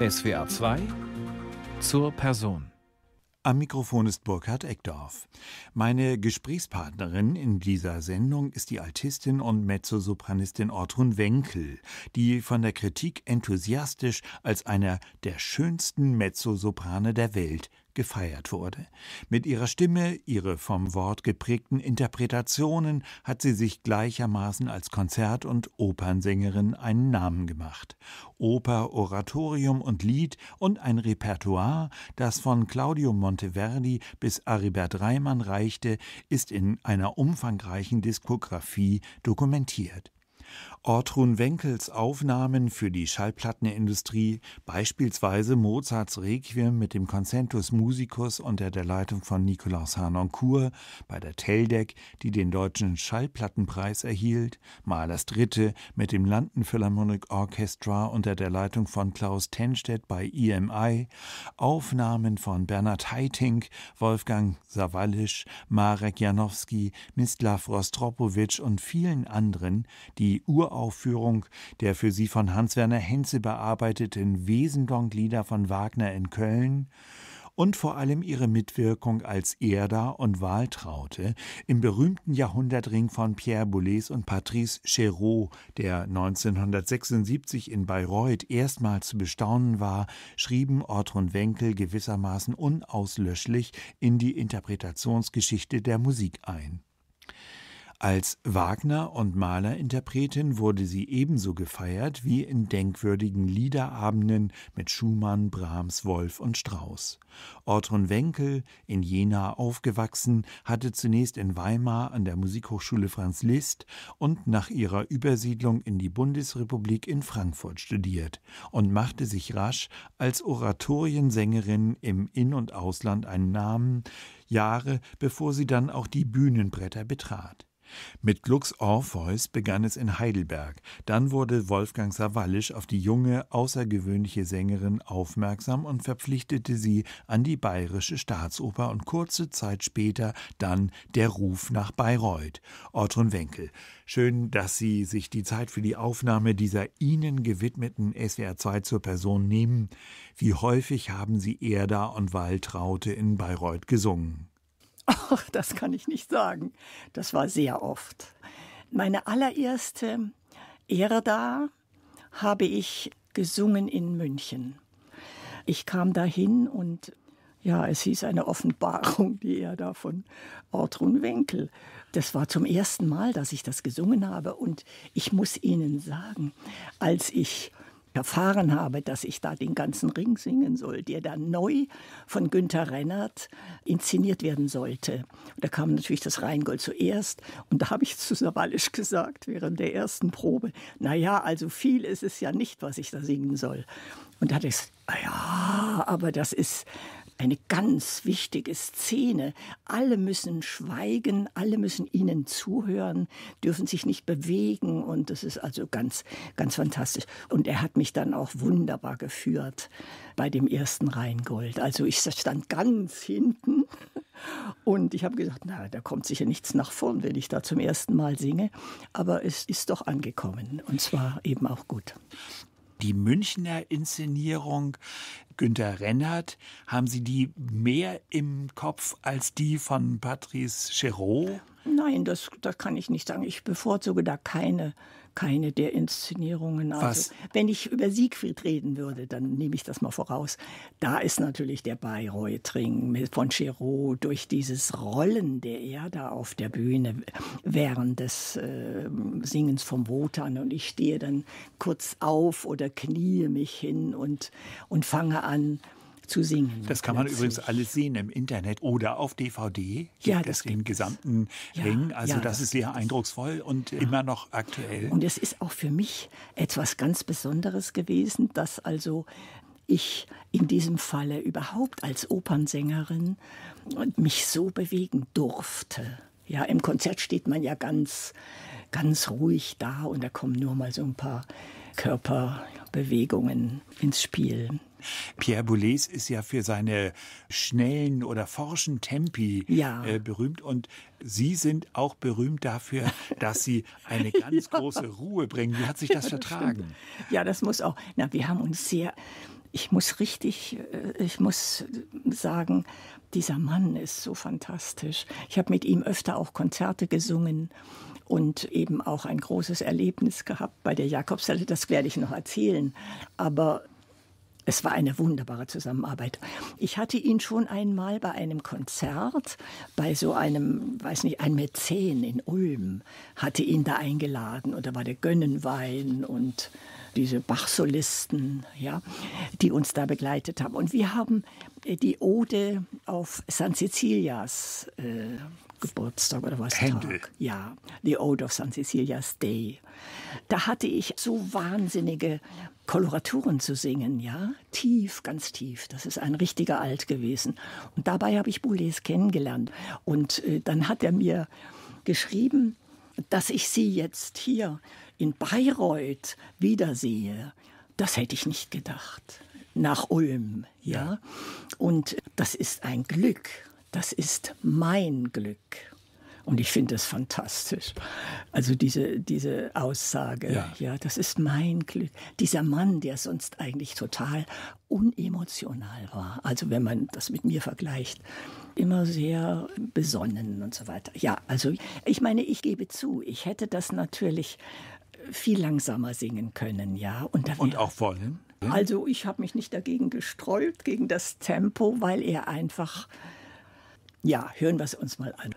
SWR 2 zur Person. Am Mikrofon ist Burkhard Eckdorf. Meine Gesprächspartnerin in dieser Sendung ist die Altistin und Mezzosopranistin Ortrun Wenkel, die von der Kritik enthusiastisch als einer der schönsten Mezzosoprane der Welt gefeiert wurde. Mit ihrer Stimme, ihre vom Wort geprägten Interpretationen hat sie sich gleichermaßen als Konzert- und Opernsängerin einen Namen gemacht. Oper, Oratorium und Lied und ein Repertoire, das von Claudio Monteverdi bis Aribert Reimann reichte, ist in einer umfangreichen Diskografie dokumentiert. Ortrun Wenkels Aufnahmen für die Schallplattenindustrie, beispielsweise Mozarts Requiem mit dem Concentus Musicus unter der Leitung von Nikolaus Harnoncourt bei der Teldec, die den Deutschen Schallplattenpreis erhielt, Mahlers Dritte mit dem London Philharmonic Orchestra unter der Leitung von Klaus Tenstedt bei EMI, Aufnahmen von Bernhard Haitink, Wolfgang Sawallisch, Marek Janowski, Mislav Rostropowitsch und vielen anderen, die Uraufführung der für sie von Hans-Werner Henze bearbeiteten Wesendonck-Lieder von Wagner in Köln und vor allem ihre Mitwirkung als Erda und Waltraute im berühmten Jahrhundertring von Pierre Boulez und Patrice Chéreau, der 1976 in Bayreuth erstmals zu bestaunen war, schrieben Ortrun Wenkel gewissermaßen unauslöschlich in die Interpretationsgeschichte der Musik ein. Als Wagner- und Malerinterpretin wurde sie ebenso gefeiert wie in denkwürdigen Liederabenden mit Schumann, Brahms, Wolf und Strauss. Ortrun Wenkel, in Jena aufgewachsen, hatte zunächst in Weimar an der Musikhochschule Franz Liszt und nach ihrer Übersiedlung in die Bundesrepublik in Frankfurt studiert und machte sich rasch als Oratoriensängerin im In- und Ausland einen Namen, Jahre bevor sie dann auch die Bühnenbretter betrat. Mit Glux Orpheus begann es in Heidelberg. Dann wurde Wolfgang Sawallisch auf die junge, außergewöhnliche Sängerin aufmerksam und verpflichtete sie an die Bayerische Staatsoper und kurze Zeit später dann der Ruf nach Bayreuth. Ortrun Wenkel, schön, dass Sie sich die Zeit für die Aufnahme dieser Ihnen gewidmeten SWR 2 zur Person nehmen. Wie häufig haben Sie Erda und Waltraute in Bayreuth gesungen? Ach, das kann ich nicht sagen. Das war sehr oft. Meine allererste Erda habe ich gesungen in München. Ich kam dahin und ja, es hieß eine Offenbarung, die Erda von Ortrun Wenkel. Das war zum ersten Mal, dass ich das gesungen habe und ich muss Ihnen sagen, als ich erfahren habe, dass ich da den ganzen Ring singen soll, der dann neu von Günter Rennert inszeniert werden sollte. Und da kam natürlich das Rheingold zuerst und da habe ich zu Sawallisch gesagt während der ersten Probe, na ja, also viel ist es ja nicht, was ich da singen soll. Und da hat er gesagt, ja, aber das ist eine ganz wichtige Szene. Alle müssen schweigen, alle müssen ihnen zuhören, dürfen sich nicht bewegen und das ist also ganz, ganz fantastisch. Und er hat mich dann auch wunderbar geführt bei dem ersten Rheingold. Also ich stand ganz hinten und ich habe gesagt, na, da kommt sicher nichts nach vorn, wenn ich da zum ersten Mal singe. Aber es ist doch angekommen und zwar eben auch gut die Münchner Inszenierung Günter Rennert, haben Sie die mehr im Kopf als die von Patrice Chéreau? Nein, das, das kann ich nicht sagen. Ich bevorzuge da keine, keine der Inszenierungen. Also, Was? wenn ich über Siegfried reden würde, dann nehme ich das mal voraus. Da ist natürlich der Bayreuthring von Chéreau durch dieses Rollen, der er da auf der Bühne während des äh, Singens vom Wotan und ich stehe dann kurz auf oder kniee mich hin und, und fange an, zu singen. Das kann man übrigens alles sehen im Internet oder auf DVD. Ja, das den gesamten ja, Ring. Also ja, das, das, ist sehr eindrucksvoll und ja. immer noch aktuell. Und es ist auch für mich etwas ganz Besonderes gewesen, dass also ich in diesem Falle überhaupt als Opernsängerin mich so bewegen durfte. Ja, im Konzert steht man ja ganz, ganz ruhig da und da kommen nur mal so ein paar Körperbewegungen ins Spiel. Pierre Boulez ist ja für seine schnellen oder forschen Tempi ja. äh, berühmt und Sie sind auch berühmt dafür, dass Sie eine ganz ja. große Ruhe bringen. Wie hat sich das vertragen? Ja, das muss auch. Na, wir haben uns sehr ich muss richtig, äh, ich muss sagen, dieser Mann ist so fantastisch. Ich habe mit ihm öfter auch Konzerte gesungen und eben auch ein großes Erlebnis gehabt bei der Jakobshalle. Das werde ich noch erzählen. Aber es war eine wunderbare Zusammenarbeit. Ich hatte ihn schon einmal bei einem Konzert, bei so einem, weiß nicht, ein Mäzen in Ulm, hatte ihn da eingeladen und da war der Gönnenwein und diese Bach-Solisten, ja, die uns da begleitet haben. Und wir haben äh, die Ode auf San Cecilias äh, Geburtstag oder was Händel. Tag. Ja, The Ode of San Cecilia's Day. Da hatte ich so wahnsinnige Koloraturen zu singen, ja, tief, ganz tief. Das ist ein richtiger Alt gewesen. Und dabei habe ich Boulez kennengelernt. Und äh, dann hat er mir geschrieben, dass ich sie jetzt hier in Bayreuth wiedersehe. Das hätte ich nicht gedacht. Nach Ulm, ja. ja. Und das ist ein Glück. Das ist mein Glück. Und ich finde es fantastisch. Also diese, diese Aussage, ja. ja, das ist mein Glück. Dieser Mann, der sonst eigentlich total unemotional war, also wenn man das mit mir vergleicht, immer sehr besonnen und so weiter. Ja, also ich meine, ich gebe zu, ich hätte das natürlich viel langsamer singen können, ja. Und, und auch wollen? Also ich habe mich nicht dagegen gesträubt, gegen das Tempo, weil er einfach, ja, hören wir es uns mal an.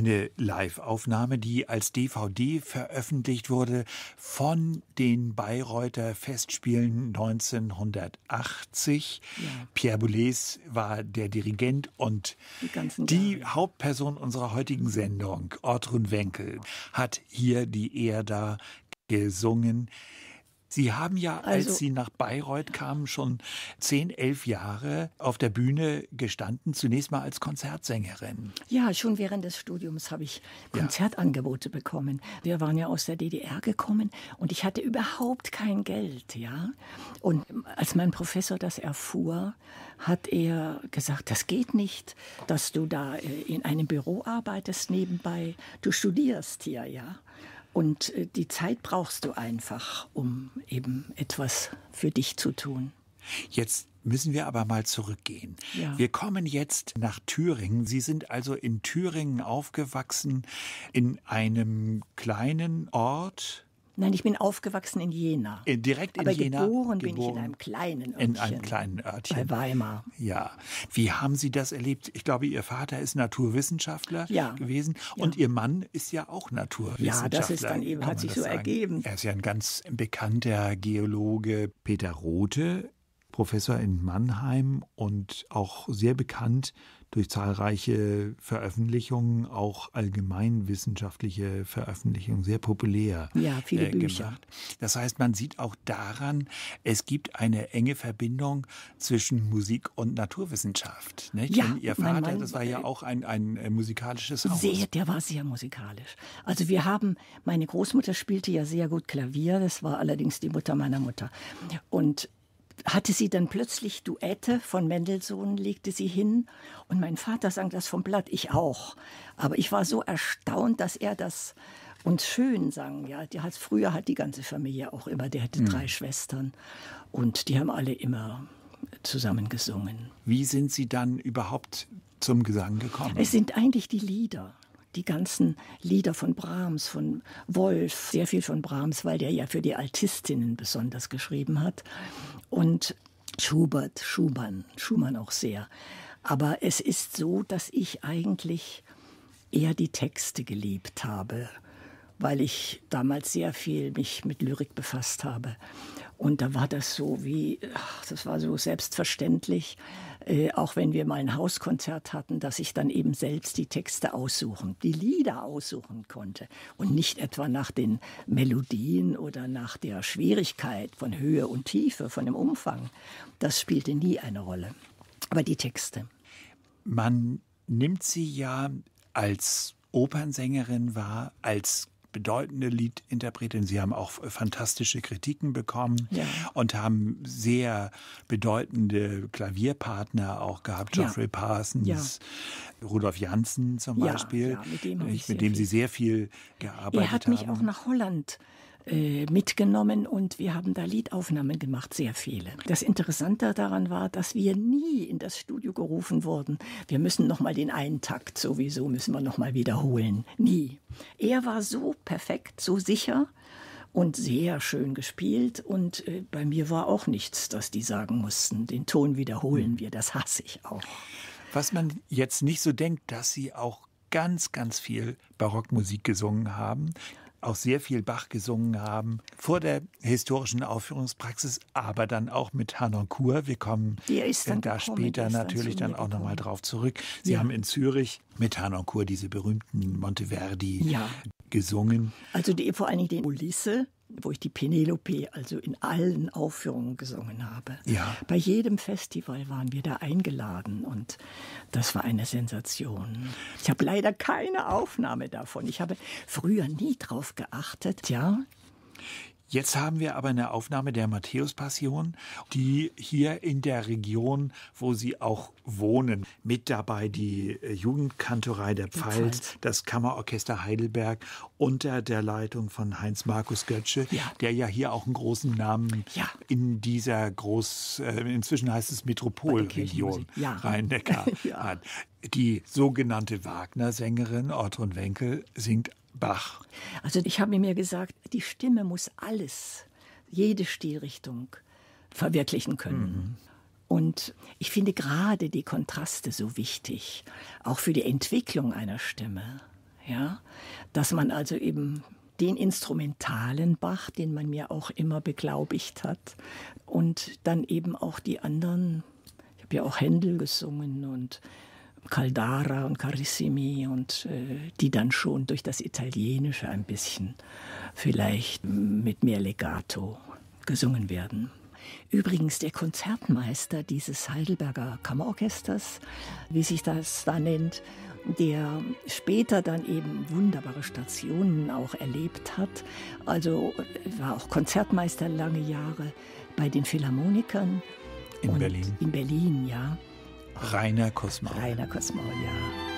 Eine Live-Aufnahme, die als DVD veröffentlicht wurde von den Bayreuther Festspielen 1980. Ja. Pierre Boulez war der Dirigent und die, die Hauptperson unserer heutigen Sendung, Ortrun Wenkel, hat hier die Erda gesungen. Sie haben ja, also, als Sie nach Bayreuth kamen, schon zehn, elf Jahre auf der Bühne gestanden, zunächst mal als Konzertsängerin. Ja, schon während des Studiums habe ich Konzertangebote ja. bekommen. Wir waren ja aus der DDR gekommen und ich hatte überhaupt kein Geld, ja. Und als mein Professor das erfuhr, hat er gesagt, das geht nicht, dass du da äh, in einem Büro arbeitest nebenbei. Du studierst hier, ja. Und äh, die Zeit brauchst du einfach, um eben etwas für dich zu tun. Jetzt müssen wir aber mal zurückgehen. Ja. Wir kommen jetzt nach Thüringen. Sie sind also in Thüringen aufgewachsen, in einem kleinen Ort. Nein, ich bin aufgewachsen in Jena. In, direkt in Aber Jena. Geboren, geboren bin ich in einem kleinen Örtchen. In einem kleinen Örtchen. Bei Weimar. Ja. Wie haben Sie das erlebt? Ich glaube, Ihr Vater ist Naturwissenschaftler ja. gewesen ja. und Ihr Mann ist ja auch Naturwissenschaftler. Ja, das ist dann eben, hat sich so sagen. ergeben. Er ist ja ein ganz bekannter Geologe. Peter Rothe, Professor in Mannheim und auch sehr bekannt durch zahlreiche Veröffentlichungen, auch allgemeinwissenschaftliche Veröffentlichungen, sehr populär ja, viele äh, Bücher. gemacht. Das heißt, man sieht auch daran, es gibt eine enge Verbindung zwischen Musik und Naturwissenschaft. Nicht? Ja, Ihr Vater, Mann, das war ja äh, auch ein, ein äh, musikalisches Haus. Sehr, der war sehr musikalisch. Also wir haben, meine Großmutter spielte ja sehr gut Klavier, das war allerdings die Mutter meiner Mutter. Und hatte sie dann plötzlich Duette von Mendelssohn, legte sie hin. Und mein Vater sang das vom Blatt, ich auch. Aber ich war so erstaunt, dass er das uns schön sang. Ja, die hat, früher hat die ganze Familie auch immer, der hatte mhm. drei Schwestern. Und die haben alle immer zusammen gesungen. Wie sind Sie dann überhaupt zum Gesang gekommen? Es sind eigentlich die Lieder die ganzen Lieder von Brahms, von Wolf, sehr viel von Brahms, weil der ja für die Altistinnen besonders geschrieben hat. Und Schubert, Schumann, Schumann auch sehr. Aber es ist so, dass ich eigentlich eher die Texte geliebt habe, weil ich damals sehr viel mich mit Lyrik befasst habe. Und da war das so wie, ach, das war so selbstverständlich, äh, auch wenn wir mal ein Hauskonzert hatten, dass ich dann eben selbst die Texte aussuchen, die Lieder aussuchen konnte und nicht etwa nach den Melodien oder nach der Schwierigkeit von Höhe und Tiefe, von dem Umfang. Das spielte nie eine Rolle. Aber die Texte. Man nimmt sie ja als Opernsängerin wahr, als bedeutende Liedinterpretin. Sie haben auch fantastische Kritiken bekommen ja. und haben sehr bedeutende Klavierpartner auch gehabt. Geoffrey ja. Parsons, ja. Rudolf Janssen zum Beispiel, mit dem, mit dem Sie sehr viel gearbeitet haben. Er hat mich auch nach Holland äh, mitgenommen und wir haben da Liedaufnahmen gemacht, sehr viele. Das Interessante daran war, dass wir nie in das Studio gerufen wurden. Wir müssen noch mal den einen Takt sowieso müssen wir noch mal wiederholen. Nie. Er war so perfekt, so sicher und sehr schön gespielt und äh, bei mir war auch nichts, dass die sagen mussten, den Ton wiederholen wir, das hasse ich auch. Was man jetzt nicht so denkt, dass sie auch ganz, ganz viel Barockmusik gesungen haben auch sehr viel Bach gesungen haben, vor der historischen Aufführungspraxis, aber dann auch mit Hanoncourt. Wir kommen da später natürlich dann, dann auch nochmal drauf zurück. Sie ja. haben in Zürich mit Hanoncourt diese berühmten Monteverdi ja. gesungen. Also die, vor allen Dingen die Ulisse, wo ich die Penelope also in allen Aufführungen gesungen habe. Ja. Bei jedem Festival waren wir da eingeladen und das war eine Sensation. Ich habe leider keine Aufnahme davon. Ich habe früher nie drauf geachtet, ja. Jetzt haben wir aber eine Aufnahme der Matthäus-Passion, die hier in der Region, wo Sie auch wohnen, mit dabei die äh, Jugendkantorei der Pfalz, das Kammerorchester Heidelberg unter der Leitung von Heinz Markus Götzsche, ja. der ja hier auch einen großen Namen ja. in dieser groß, äh, inzwischen heißt es Metropolregion ja. Rhein-Neckar hat. Die sogenannte Wagner-Sängerin Ortrun Wenkel singt Bach. Also ich habe mir gesagt, die Stimme muss alles, jede Stilrichtung verwirklichen können. Mhm. Und ich finde gerade die Kontraste so wichtig, auch für die Entwicklung einer Stimme. Ja, dass man also eben den instrumentalen Bach, den man mir auch immer beglaubigt hat, und dann eben auch die anderen. Ich habe ja auch Händel gesungen und Caldara und Carissimi und äh, die dann schon durch das Italienische ein bisschen vielleicht mit mehr Legato gesungen werden. Übrigens der Konzertmeister dieses Heidelberger Kammerorchesters, wie sich das da nennt, der später dann eben wunderbare Stationen auch erlebt hat. Also war auch Konzertmeister lange Jahre bei den Philharmonikern. In Berlin. In Berlin, ja. Rainer Kosmau. Rainer Kosmau, ja.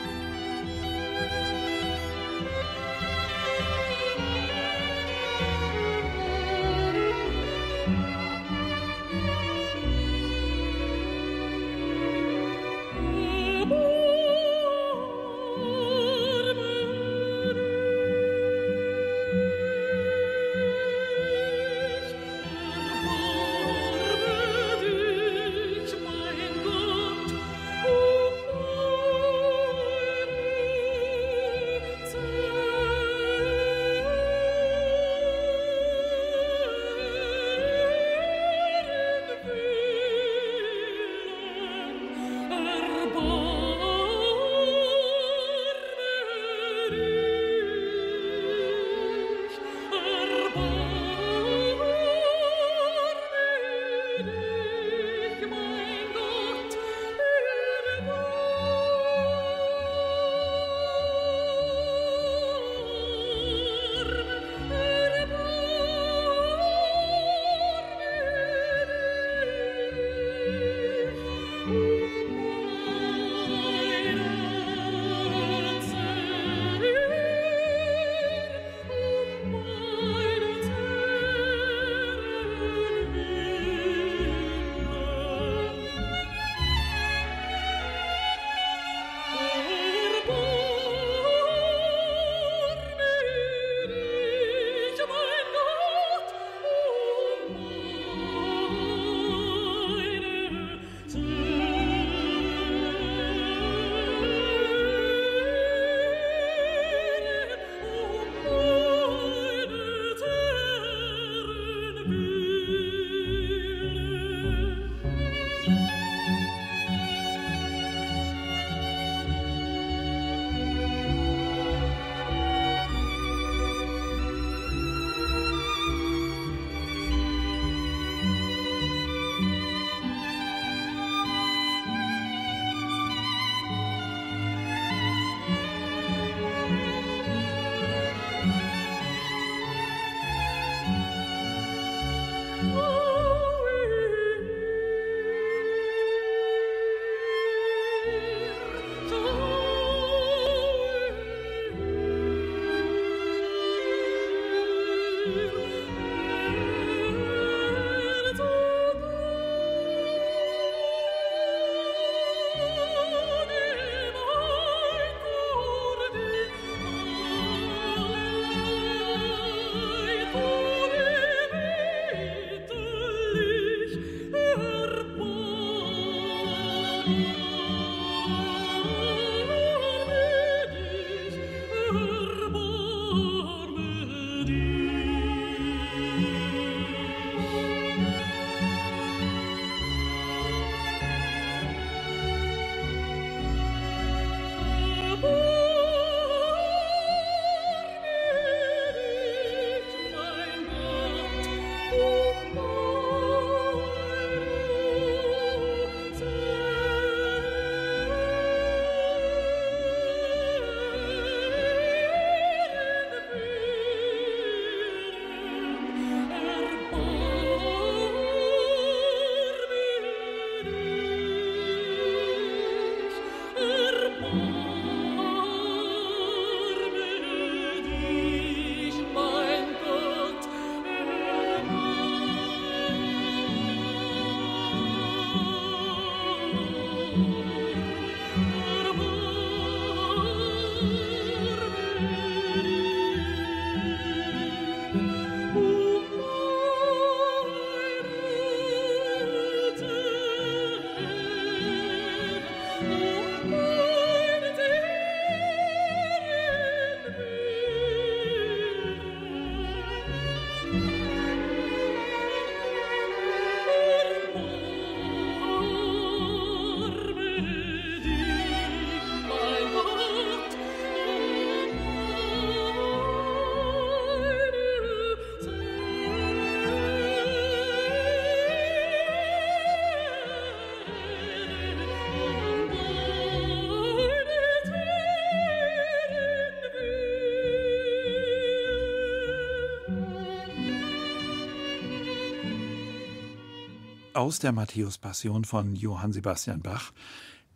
Aus der Matthäus-Passion von Johann Sebastian Bach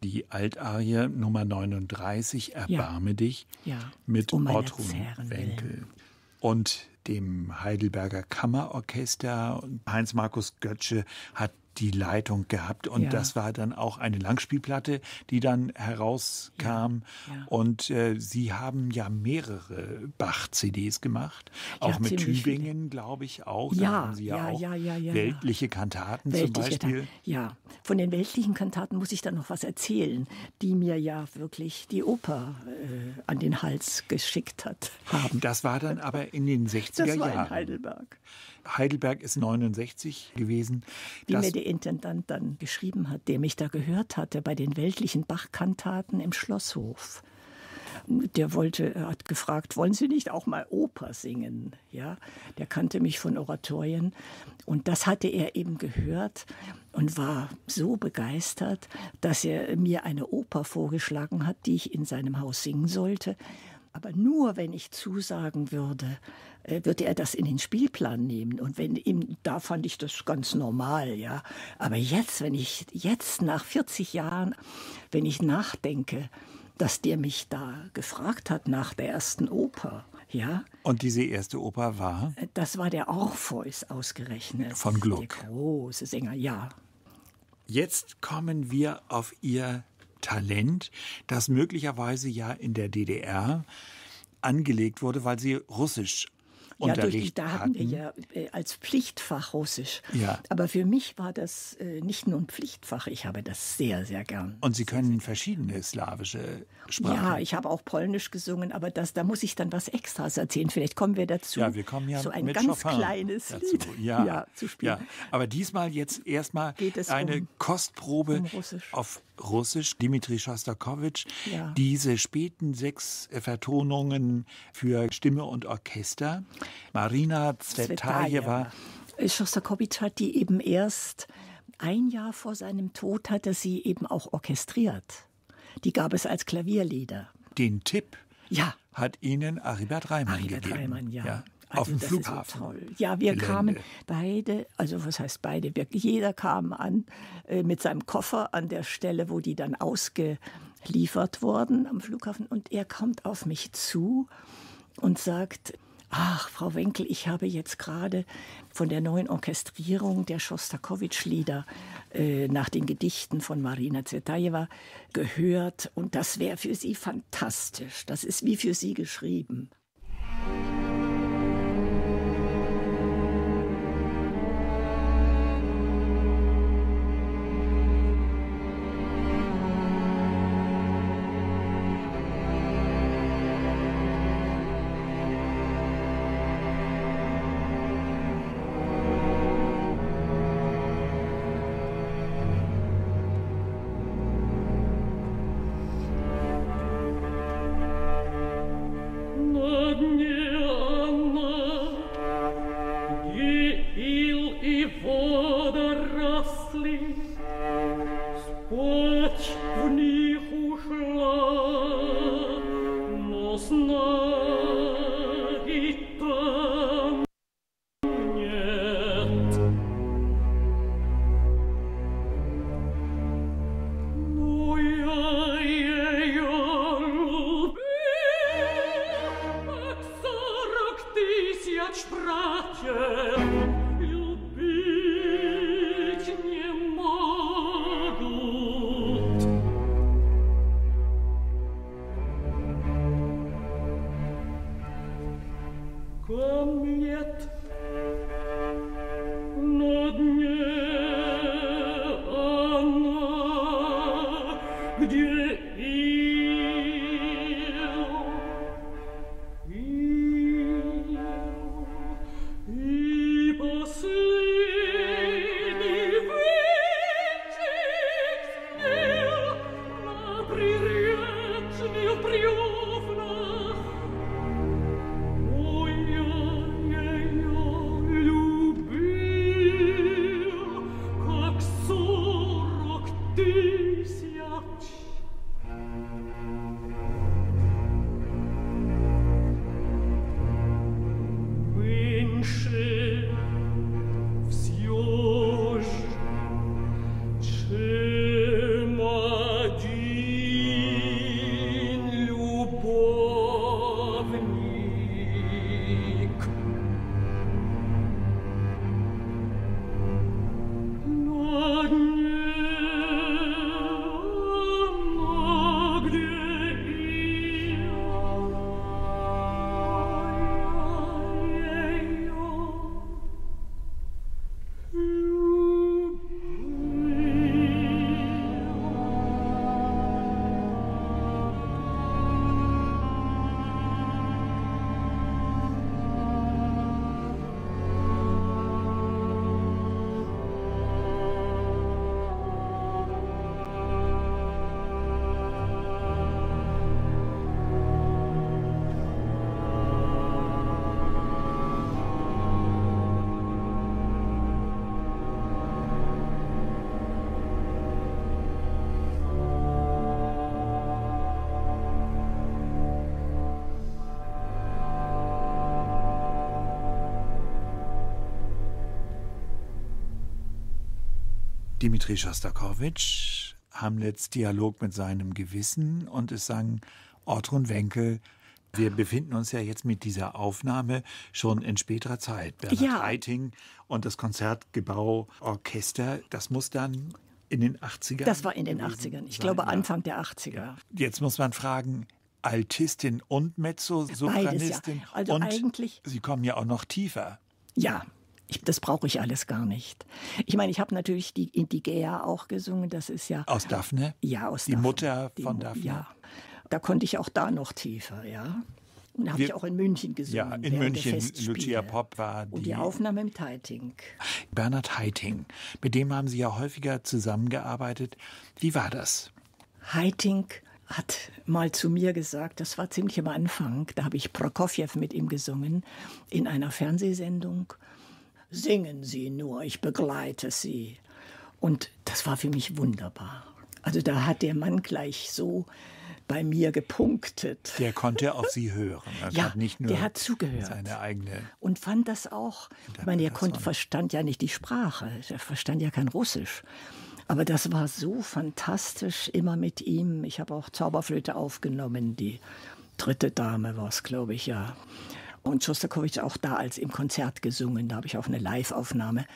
die Altarie Nummer 39, Erbarme ja. dich, ja. mit um Ortrun Wenkel. Und dem Heidelberger Kammerorchester. Heinz Markus Götzsche hat die Leitung gehabt und ja. das war dann auch eine Langspielplatte, die dann herauskam ja, ja. und äh, sie haben ja mehrere Bach-CDs gemacht, auch mit Tübingen, glaube ich auch. Da haben sie ja, auch weltliche Kantaten weltliche zum Beispiel. ja, von den weltlichen Kantaten muss ich dann noch was erzählen, die mir ja wirklich die Oper äh, an den Hals geschickt hat. Haben. Das war dann aber in den 60er Jahren. Das war in Heidelberg. Heidelberg ist 69 gewesen. Wie mir der Intendant dann geschrieben hat, der mich da gehört hatte bei den weltlichen Bachkantaten im Schlosshof. Der wollte, hat gefragt, wollen Sie nicht auch mal Oper singen? Ja, der kannte mich von Oratorien und das hatte er eben gehört und war so begeistert, dass er mir eine Oper vorgeschlagen hat, die ich in seinem Haus singen sollte. Aber nur, wenn ich zusagen würde, äh, würde er das in den Spielplan nehmen. Und wenn ihm, da fand ich das ganz normal, ja. Aber jetzt, wenn ich, jetzt nach 40 Jahren, wenn ich nachdenke, dass der mich da gefragt hat nach der ersten Oper, ja. Und diese erste Oper war? Äh, das war der Orpheus ausgerechnet. Von Gluck. Der große Sänger, ja. Jetzt kommen wir auf Ihr Talent, das möglicherweise ja in der DDR angelegt wurde, weil Sie Russisch ja, durch da hatten. wir ja äh, als Pflichtfach Russisch. Ja. Aber für mich war das äh, nicht nur ein Pflichtfach, ich habe das sehr, sehr gern. Und Sie können verschiedene slawische Sprachen. Ja, ich habe auch Polnisch gesungen, aber das, da muss ich dann was Extras erzählen. Vielleicht kommen wir dazu. Ja, wir kommen ja so ein mit ganz Chopin kleines dazu. Lied ja, ja, zu spielen. Ja. Aber diesmal jetzt erstmal eine um, Kostprobe um auf Russisch. Dimitri Schostakowitsch. Ja. Diese späten sechs Vertonungen für Stimme und Orchester. Marina Zvetajewa. Schostakowitsch hat die eben erst ein Jahr vor seinem Tod hat er sie eben auch orchestriert. Die gab es als Klavierlieder. Den Tipp ja. hat Ihnen Aribert Reimann Aribert gegeben. Reimann, ja. ja. Also auf dem Flughafen. So ja, wir Gelände. kamen beide, also was heißt beide? Wir, jeder kam an äh, mit seinem Koffer an der Stelle, wo die dann ausgeliefert wurden am Flughafen. Und er kommt auf mich zu und sagt, Ach, Frau Wenkel, ich habe jetzt gerade von der neuen Orchestrierung der Schostakowitsch-Lieder äh, nach den Gedichten von Marina Zvetajewa gehört und das wäre für Sie fantastisch. Das ist wie für Sie geschrieben. Dimitri Schostakowitsch, Hamlets Dialog mit seinem Gewissen und es sang Ortrun Wenkel, wir befinden uns ja jetzt mit dieser Aufnahme schon in späterer Zeit. Bernhard ja. Heiting und das Konzertgebauorchester, das muss dann in den 80ern? Das war in den 80ern. Ich sein, glaube Anfang der 80er. Ja. Jetzt muss man fragen, Altistin und Mezzosopranistin. Ja. Also und eigentlich. Sie kommen ja auch noch tiefer. Ja, ich, das brauche ich alles gar nicht. Ich meine, ich habe natürlich die Indigea auch gesungen. Das ist ja. Aus Daphne? Ja, aus die Daphne. Mutter von die, Daphne? Ja. Da konnte ich auch da noch tiefer, ja. Und habe ich auch in München gesungen. Ja, in München. Lucia Pop war die. Und die Aufnahme mit Heiting. Bernhard Heiting, mit dem haben Sie ja häufiger zusammengearbeitet. Wie war das? Heiting hat mal zu mir gesagt, das war ziemlich am Anfang, da habe ich Prokofjew mit ihm gesungen in einer Fernsehsendung. Singen Sie nur, ich begleite Sie. Und das war für mich wunderbar. Also da hat der Mann gleich so bei mir gepunktet. Der konnte auf Sie hören. Also ja, hat nicht nur der hat zugehört. Seine eigene. Und fand das auch. Ich meine, er konnte, verstand ja nicht die Sprache. Er verstand ja kein Russisch. Aber das war so fantastisch, immer mit ihm. Ich habe auch Zauberflöte aufgenommen. Die dritte Dame war es, glaube ich, ja. Und Schostakowitsch auch da als im Konzert gesungen. Da habe ich auch eine Live-Aufnahme.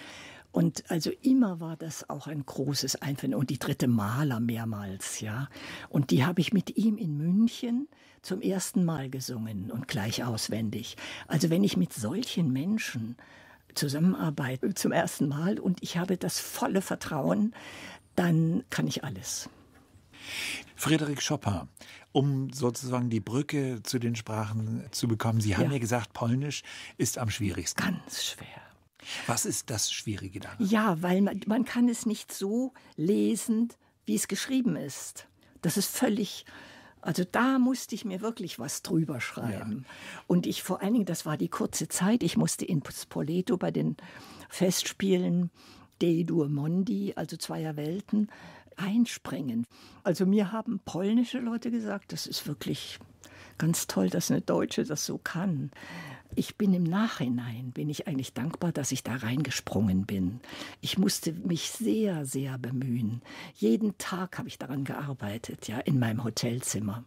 Und also immer war das auch ein großes Einfinden. Und die dritte Maler mehrmals, ja. Und die habe ich mit ihm in München zum ersten Mal gesungen und gleich auswendig. Also wenn ich mit solchen Menschen zusammenarbeite zum ersten Mal und ich habe das volle Vertrauen, dann kann ich alles. Friedrich Chopin, um sozusagen die Brücke zu den Sprachen zu bekommen. Sie haben ja, ja gesagt, Polnisch ist am schwierigsten. Ganz schwer. Was ist das Schwierige daran? Ja, weil man, man kann es nicht so lesen, wie es geschrieben ist. Das ist völlig. Also da musste ich mir wirklich was drüber schreiben. Ja. Und ich vor allen Dingen, das war die kurze Zeit, ich musste in Spoleto bei den Festspielen Dei Due Mondi, also Zweier Welten, einspringen. Also mir haben polnische Leute gesagt, das ist wirklich ganz toll, dass eine Deutsche das so kann. Ich bin im Nachhinein, bin ich eigentlich dankbar, dass ich da reingesprungen bin. Ich musste mich sehr, sehr bemühen. Jeden Tag habe ich daran gearbeitet, ja, in meinem Hotelzimmer.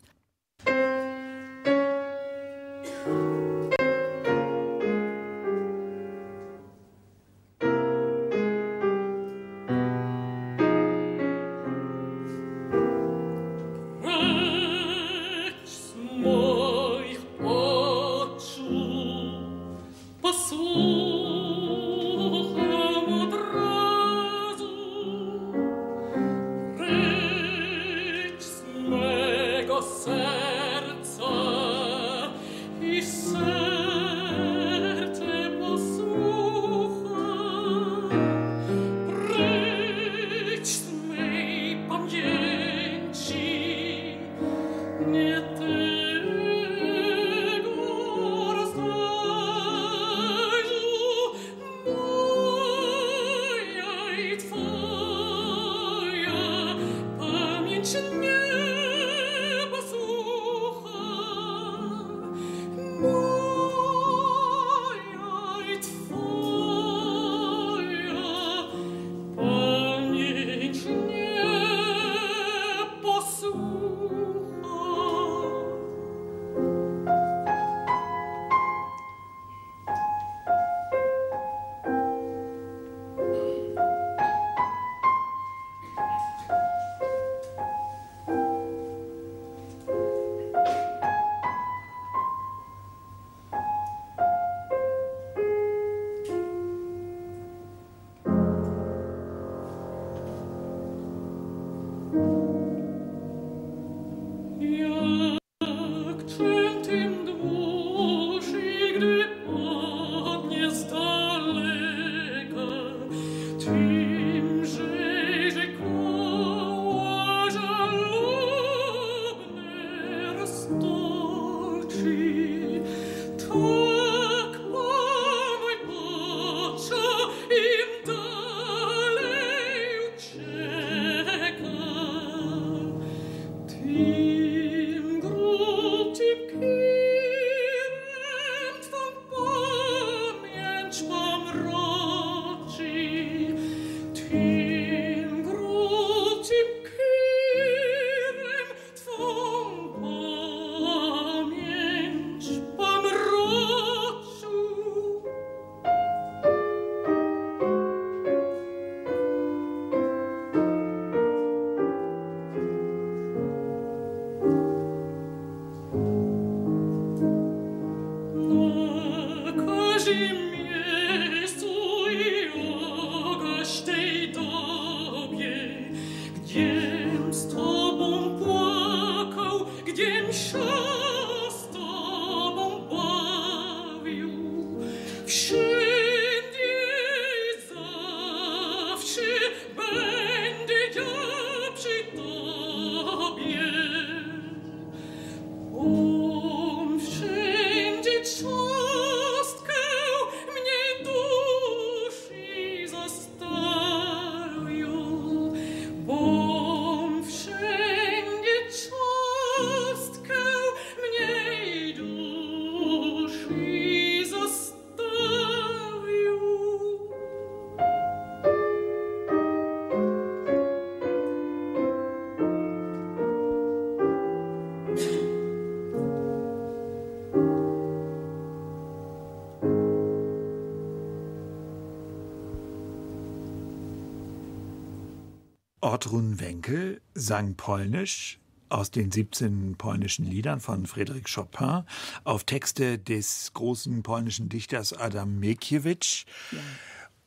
Ortrun Wenkel sang polnisch aus den 17 polnischen Liedern von Frédéric Chopin auf Texte des großen polnischen Dichters Adam Mickiewicz. Ja.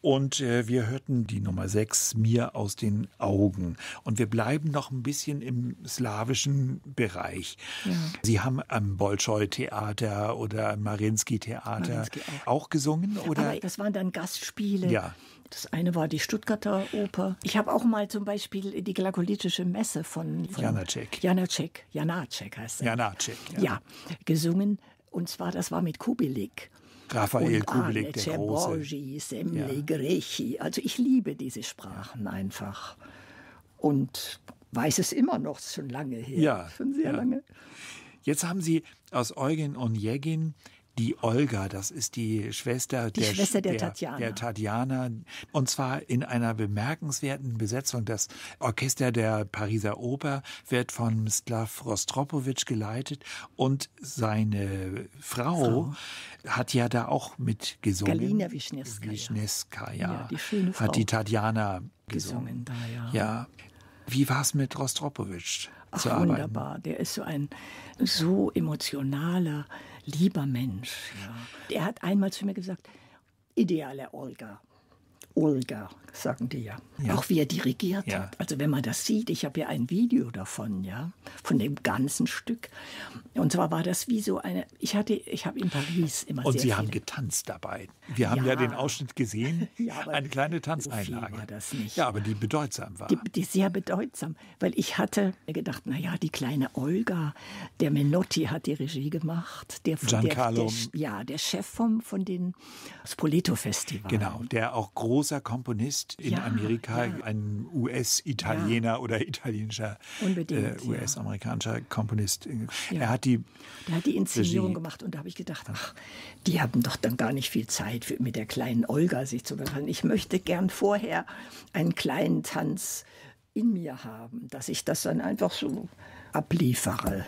Und äh, wir hörten die Nummer 6, Mir aus den Augen. Und wir bleiben noch ein bisschen im slawischen Bereich. Ja. Sie haben am Bolschoi-Theater oder Marinsky-Theater auch. auch. gesungen? Oder? Aber das waren dann Gastspiele. Ja. Das eine war die Stuttgarter Oper. Ich habe auch mal zum Beispiel die Glagolitische Messe von, von Janacek. Janacek. Janacek heißt er. Janacek, ja. ja. gesungen. Und zwar, das war mit Kubelik. Raphael Kubelik, der Große. Borgi, Semle, ja. Griechi. Also ich liebe diese Sprachen einfach. Und weiß es immer noch, schon lange her. Ja. Schon sehr ja. lange. Jetzt haben Sie aus Eugen und Jegin die Olga, das ist die Schwester, die der, Schwester der, der, Tatjana. der Tatjana. Und zwar in einer bemerkenswerten Besetzung. Das Orchester der Pariser Oper wird von Mstislav Rostropowitsch geleitet und seine Frau, Frau, hat ja da auch mitgesungen. Galina Wischneska. Wischneska, ja. ja die schöne Frau. Hat die Tatjana gesungen. gesungen da, ja. ja. Wie war es mit Rostropowitsch Ach, zu arbeiten? Wunderbar. Der ist so ein so emotionaler, lieber Mensch. Ja. Er hat einmal zu mir gesagt, ideale Olga. Olga, sagen die ja. ja. Auch wie er dirigiert ja. hat. Also wenn man das sieht, ich habe ja ein Video davon, ja, von dem ganzen Stück. Und zwar war das wie so eine, ich hatte, ich habe in Paris immer Und sehr Sie viele. haben getanzt dabei. Wir haben ja, ja den Ausschnitt gesehen, eine kleine Tanzeinlage. So war das nicht. Ja, aber die bedeutsam war. Die, die sehr bedeutsam, weil ich hatte gedacht, na ja, die kleine Olga, der Menotti hat die Regie gemacht, der Giancarlo. Der, der, ja, der Chef vom von den Spoleto Festival. Genau, der auch großer Komponist in Ja, Amerika, ja. ein US-Italiener oder italienischer äh, US-amerikanischer Komponist. Ja. Er hat die Der hat die Inszenierung Regie. gemacht und da habe ich gedacht, ach, die haben doch dann gar nicht viel Zeit, für, mit der kleinen Olga sich zu befassen. Ich möchte gern vorher einen kleinen Tanz in mir haben, dass ich das dann einfach so abliefere.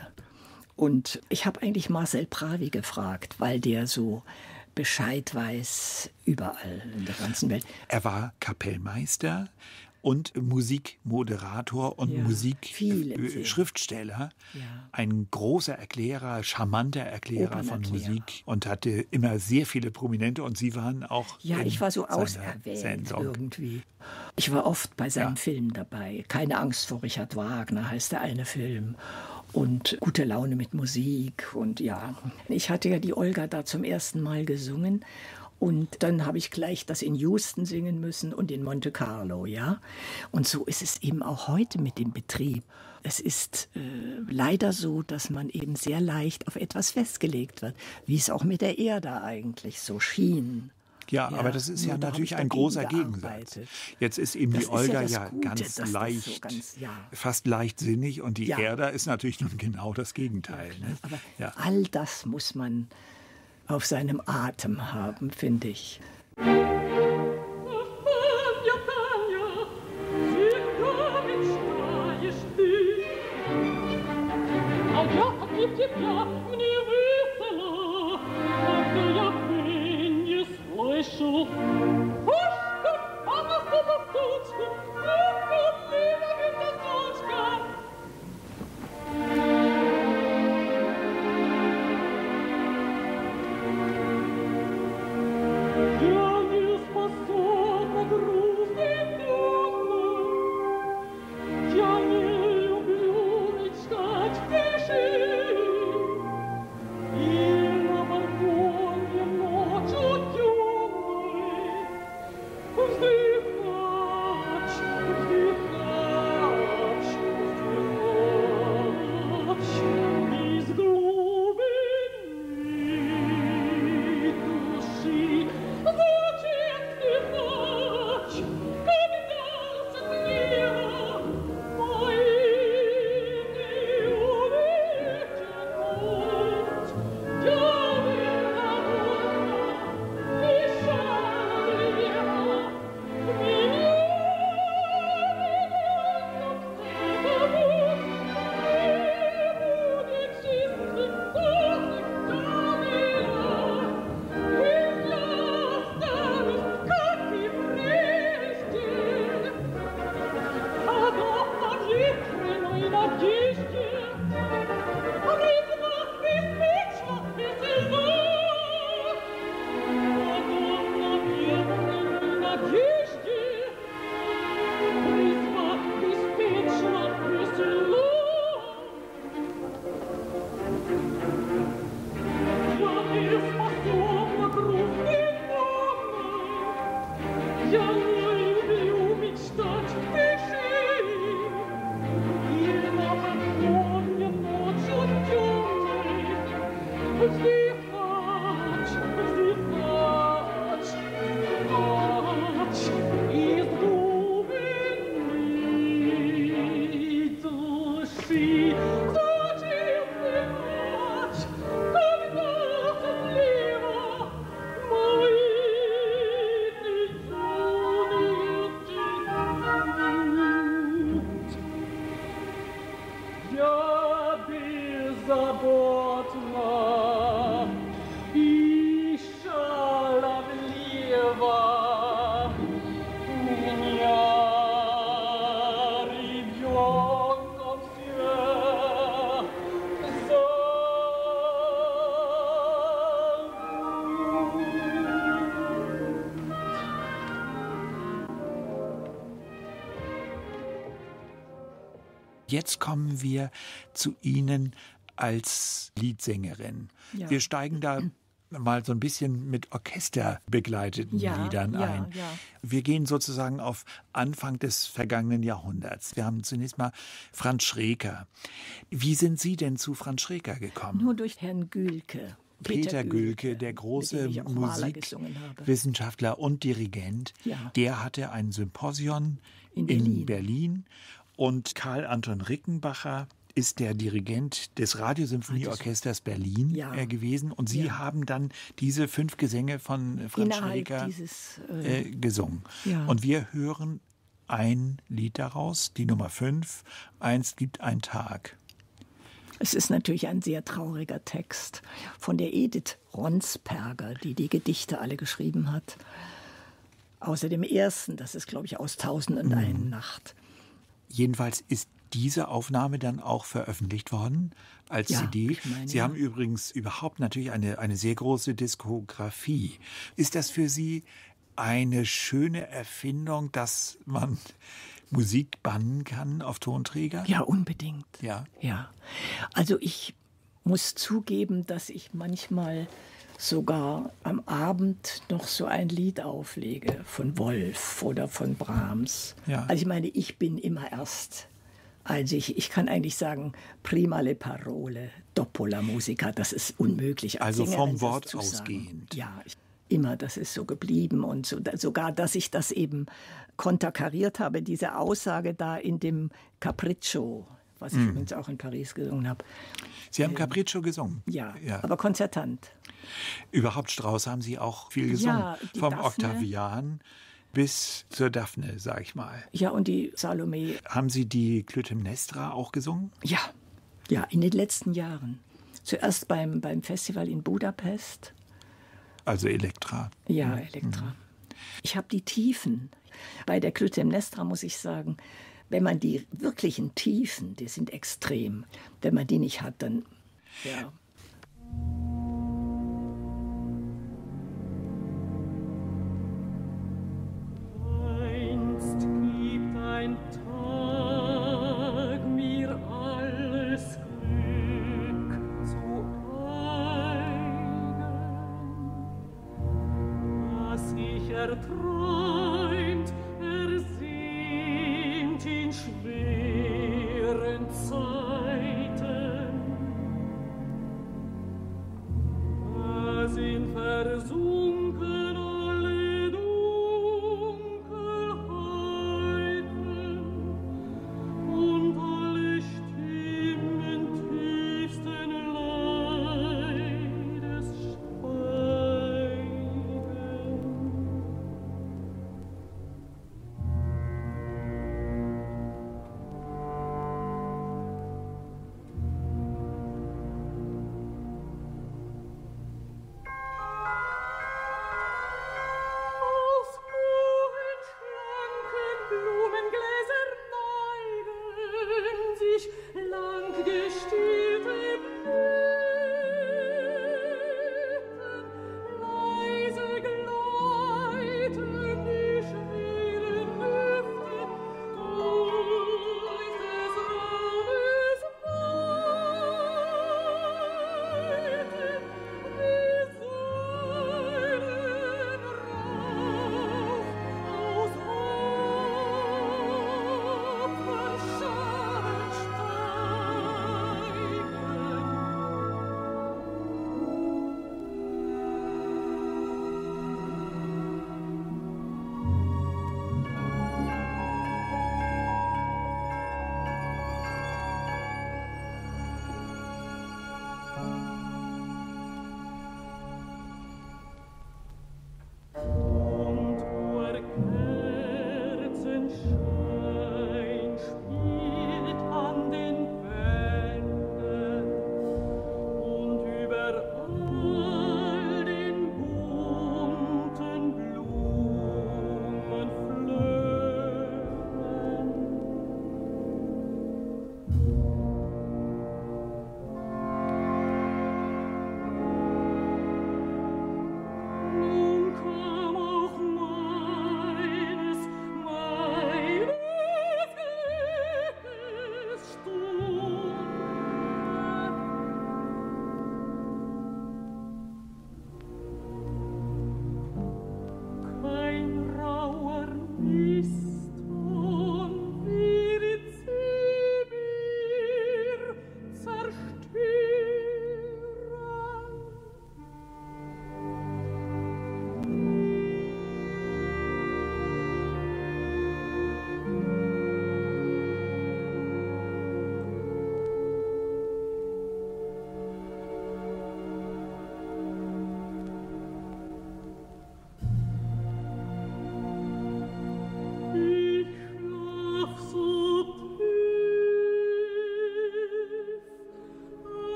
Und ich habe eigentlich Marcel Pravi gefragt, weil der so Bescheid weiß überall in der ganzen Welt. Er war Kapellmeister und Musikmoderator und Ja, Film. Musikschriftsteller. Ja. Ein großer Erklärer, charmanter Erklärer von. Musik und hatte immer sehr viele Prominente und Sie waren auch. Ja, ich war so auserwählt Sendung. irgendwie. Ich war oft bei seinen Ja. Filmen dabei. Keine Angst vor Richard Wagner heißt der eine Film. Und gute Laune mit Musik. Und ja, ich hatte ja die Olga da zum ersten Mal gesungen. Und dann habe ich gleich das in Houston singen müssen und in Monte Carlo, ja. Und so ist es eben auch heute mit dem Betrieb. Es ist äh, leider so, dass man eben sehr leicht auf etwas festgelegt wird, wie es auch mit der Erde eigentlich so schien. Ja, aber das ist ja natürlich ein großer Gegensatz. Jetzt ist eben das die Olga ja, Gute, ganz leicht, so ganz, ja. fast leichtsinnig und die ja. Erda ist natürlich nun genau das Gegenteil. Ne? Aber all das muss man auf seinem Atem haben, finde ich. Yeah. Thank you. Jetzt kommen wir zu Ihnen als Liedsängerin. Ja. Wir steigen da mal so ein bisschen mit Orchester begleiteten Ja, Liedern ein. ja. Wir gehen sozusagen auf Anfang des vergangenen Jahrhunderts. Wir haben zunächst mal Franz Schreker. Wie sind Sie denn zu Franz Schreker gekommen? Nur durch Herrn Gülke. Peter Gülke, der große. Musikwissenschaftler und Dirigent, Ja. der hatte ein Symposion In in Berlin. Und Karl Anton Rickenbacher ist der Dirigent des Radiosymphonieorchesters Berlin Ja. äh, gewesen. Und Sie Ja. haben dann diese fünf Gesänge von Franz dieses, äh, äh, gesungen. Ja. Und wir hören ein Lied daraus, die Nummer fünf, Einst gibt ein Tag. Es ist natürlich ein sehr trauriger Text von der Edith Ronsperger, die die Gedichte alle geschrieben hat. Außer dem ersten, das ist, glaube ich, aus Tausend und eine Nacht. Jedenfalls ist diese Aufnahme dann auch veröffentlicht worden als Ja, CD. meine, Sie ja. haben übrigens überhaupt natürlich eine, eine sehr große Diskografie. Ist das für Sie eine schöne Erfindung, dass man Musik bannen kann auf Tonträger? Ja, unbedingt. Ja. Ja. Also ich muss zugeben, dass ich manchmal sogar am Abend noch so ein Lied auflege von Wolf oder von Brahms. Ja. Also ich meine, ich bin immer erst. Also ich, ich kann eigentlich sagen, prima le parole, dopo la musica, das ist unmöglich. als Also Sängerin vom Wort ausgehend. Ja, ich, immer, das ist so geblieben und so, sogar, dass ich das eben konterkariert habe, diese Aussage da in dem Capriccio, was Mhm. ich übrigens auch in Paris gesungen habe. Sie haben Capriccio gesungen. Ja, ja. aber konzertant. Überhaupt Strauss haben Sie auch viel gesungen. Ja, Vom Daphne. Octavian bis zur Daphne, sag ich mal. Ja, und die Salome, Haben Sie die Clytemnestra auch gesungen? ja, ja, in den letzten Jahren. Zuerst beim, beim Festival in Budapest, Also Elektra. ja, Elektra. Ich habe die Tiefen. Bei der Clytemnestra muss ich sagen, wenn man die wirklichen Tiefen, die sind extrem. Wenn man die nicht hat, dann ja.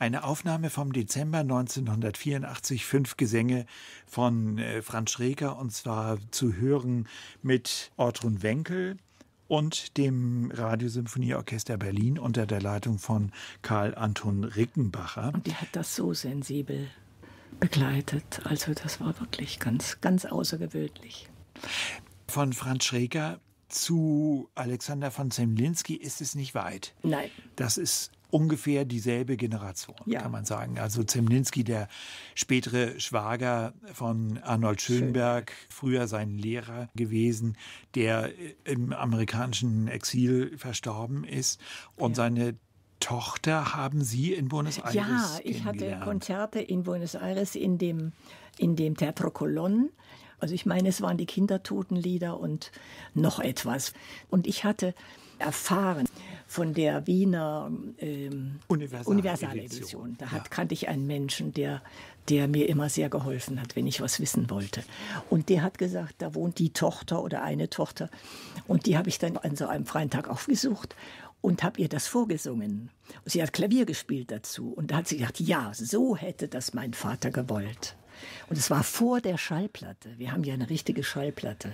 Eine Aufnahme vom Dezember 1984, fünf Gesänge von äh, Franz Schreker und zwar zu hören mit Ortrun Wenkel und dem Radiosymphonieorchester Berlin unter der Leitung von Karl Anton Rickenbacher. Und die hat das so sensibel begleitet. Also das war wirklich ganz, ganz außergewöhnlich. Von Franz Schreker zu Alexander von Zemlinski ist es nicht weit. Nein. Das ist ungefähr dieselbe Generation, ja. kann man sagen. Also Zemlinski, der spätere Schwager von Arnold Schönberg, Schön. früher sein Lehrer gewesen, der im amerikanischen Exil verstorben ist und ja. seine Tochter haben Sie in Buenos Aires Ja, ich hatte Konzerte in Buenos Aires in dem, in dem Teatro Colón. Also ich meine, es waren die Kindertotenlieder und noch etwas. Und ich hatte erfahren von der Wiener ähm, Universal Universaledition. Da hat, ja. kannte ich einen Menschen, der, der mir immer sehr geholfen hat, wenn ich was wissen wollte. Und der hat gesagt, da wohnt die Tochter oder eine Tochter. Und die habe ich dann an so einem freien Tag aufgesucht und habe ihr das vorgesungen. Und sie hat Klavier gespielt dazu. Und da hat sie gesagt, ja, so hätte das mein Vater gewollt. Und es war vor der Schallplatte. Wir haben ja eine richtige Schallplatte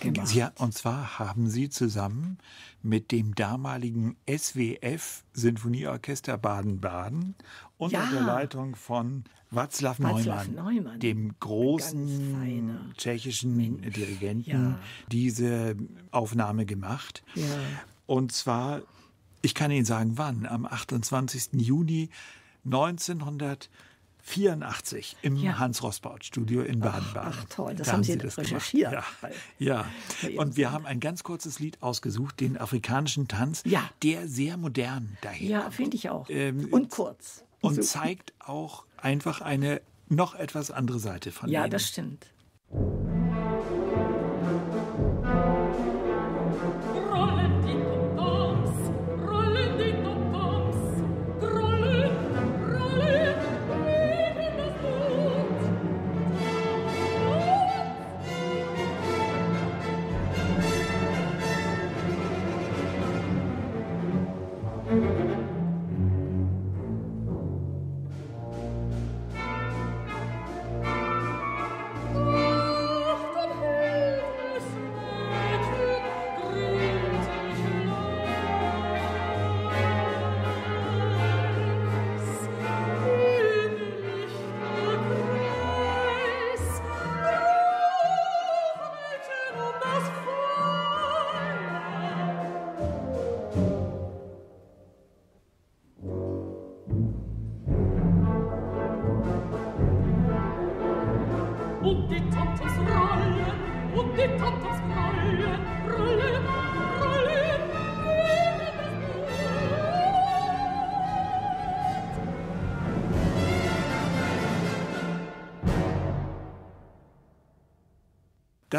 gemacht. Sie, und zwar haben Sie zusammen mit dem damaligen SWF Sinfonieorchester Baden-Baden unter ja. der Leitung von Václav, Neumann, Neumann, dem großen tschechischen Mensch. Dirigenten, ja. diese Aufnahme gemacht. Ja. Und zwar, ich kann Ihnen sagen, wann? Am 28. Juni 1984 im ja. Hans-Rosbaud-Studio in Baden-Baden. Ach, ach, toll, das da haben Sie, das recherchiert. Ja. ja. Und wir haben ein ganz kurzes Lied ausgesucht, den afrikanischen Tanz, ja. der sehr modern daher Ja, finde ich auch. Ähm, und kurz. Und so. zeigt auch einfach eine noch etwas andere Seite von Ja, Ihnen. das stimmt.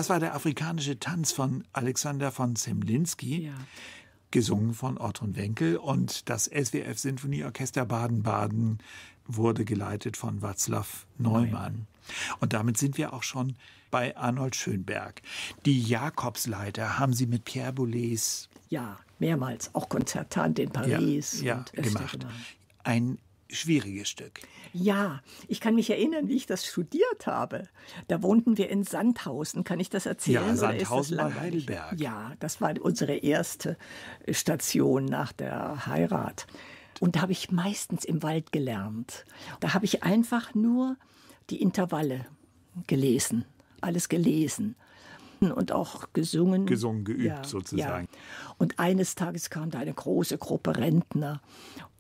Das war der afrikanische Tanz von Alexander von Zemlinski. Ja gesungen von Ortrun Wenkel und das SWF Sinfonieorchester Baden-Baden wurde geleitet von Václav Neumann. Und damit sind wir auch schon bei Arnold Schönberg. Die Jakobsleiter haben Sie mit Pierre Boulez ja mehrmals auch Konzertant in Paris ja, ja, gemacht. Ein schwieriges Stück. Ja, ich kann mich erinnern, wie ich das studiert habe. Da wohnten wir in Sandhausen. Kann ich das erzählen? Ja, Sandhausen bei Heidelberg. Ja, das war unsere erste Station nach der Heirat. Und da habe ich meistens im Wald gelernt. Da habe ich einfach nur die Intervalle gelesen, alles gelesen und auch gesungen. Gesungen, geübt ja, sozusagen. Ja. Und eines Tages kam da eine große Gruppe Rentner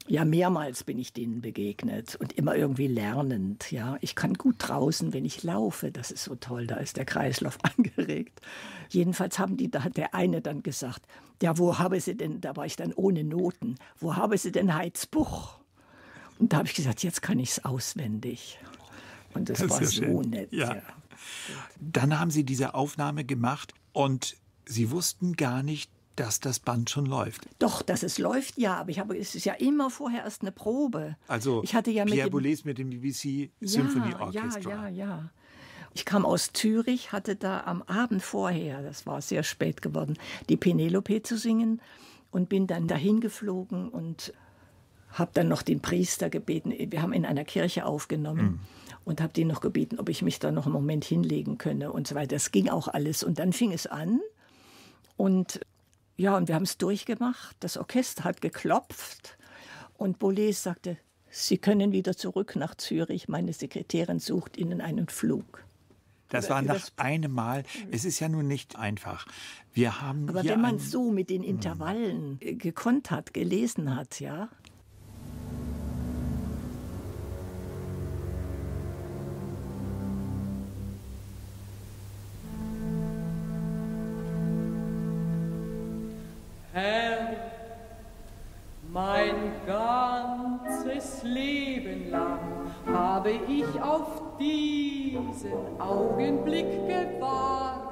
ja, mehrmals bin ich denen begegnet und immer irgendwie lernend. Ja, ich kann gut draußen, wenn ich laufe. Das ist so toll. Da ist der Kreislauf angeregt. Jedenfalls haben die, da hat der eine dann gesagt, ja, wo habe sie denn? Da war ich dann ohne Noten. Wo habe sie denn Heizbuch? Und da habe ich gesagt, jetzt kann ich es auswendig. Und das, das war so schön. nett. Ja. ja. Dann haben Sie diese Aufnahme gemacht und Sie wussten gar nicht, dass das Band schon läuft. Doch, dass es läuft, ja, aber ich habe, es ist ja immer vorher erst eine Probe. Also ich hatte ja mit Pierre Boulez mit dem BBC Symphony Orchestra. Ja, ja, ja. Ich kam aus Zürich, hatte da am Abend vorher, das war sehr spät geworden, die Penelope zu singen und bin dann dahin geflogen und habe dann noch den Priester gebeten. Wir haben in einer Kirche aufgenommen. Mhm. Und habe den noch gebeten, ob ich mich da noch einen Moment hinlegen könne und so weiter. Das ging auch alles. Und dann fing es an. Und ja, und wir haben es durchgemacht. Das Orchester hat geklopft. Und Boulez sagte, Sie können wieder zurück nach Zürich. Meine Sekretärin sucht Ihnen einen Flug. Das war nach einem Mal. Es ist ja nun nicht einfach. Wir haben Aber wenn man so mit den Intervallen gekonnt hat, gelesen hat, ja, Herr, mein ganzes Leben lang habe ich auf diesen Augenblick gewartet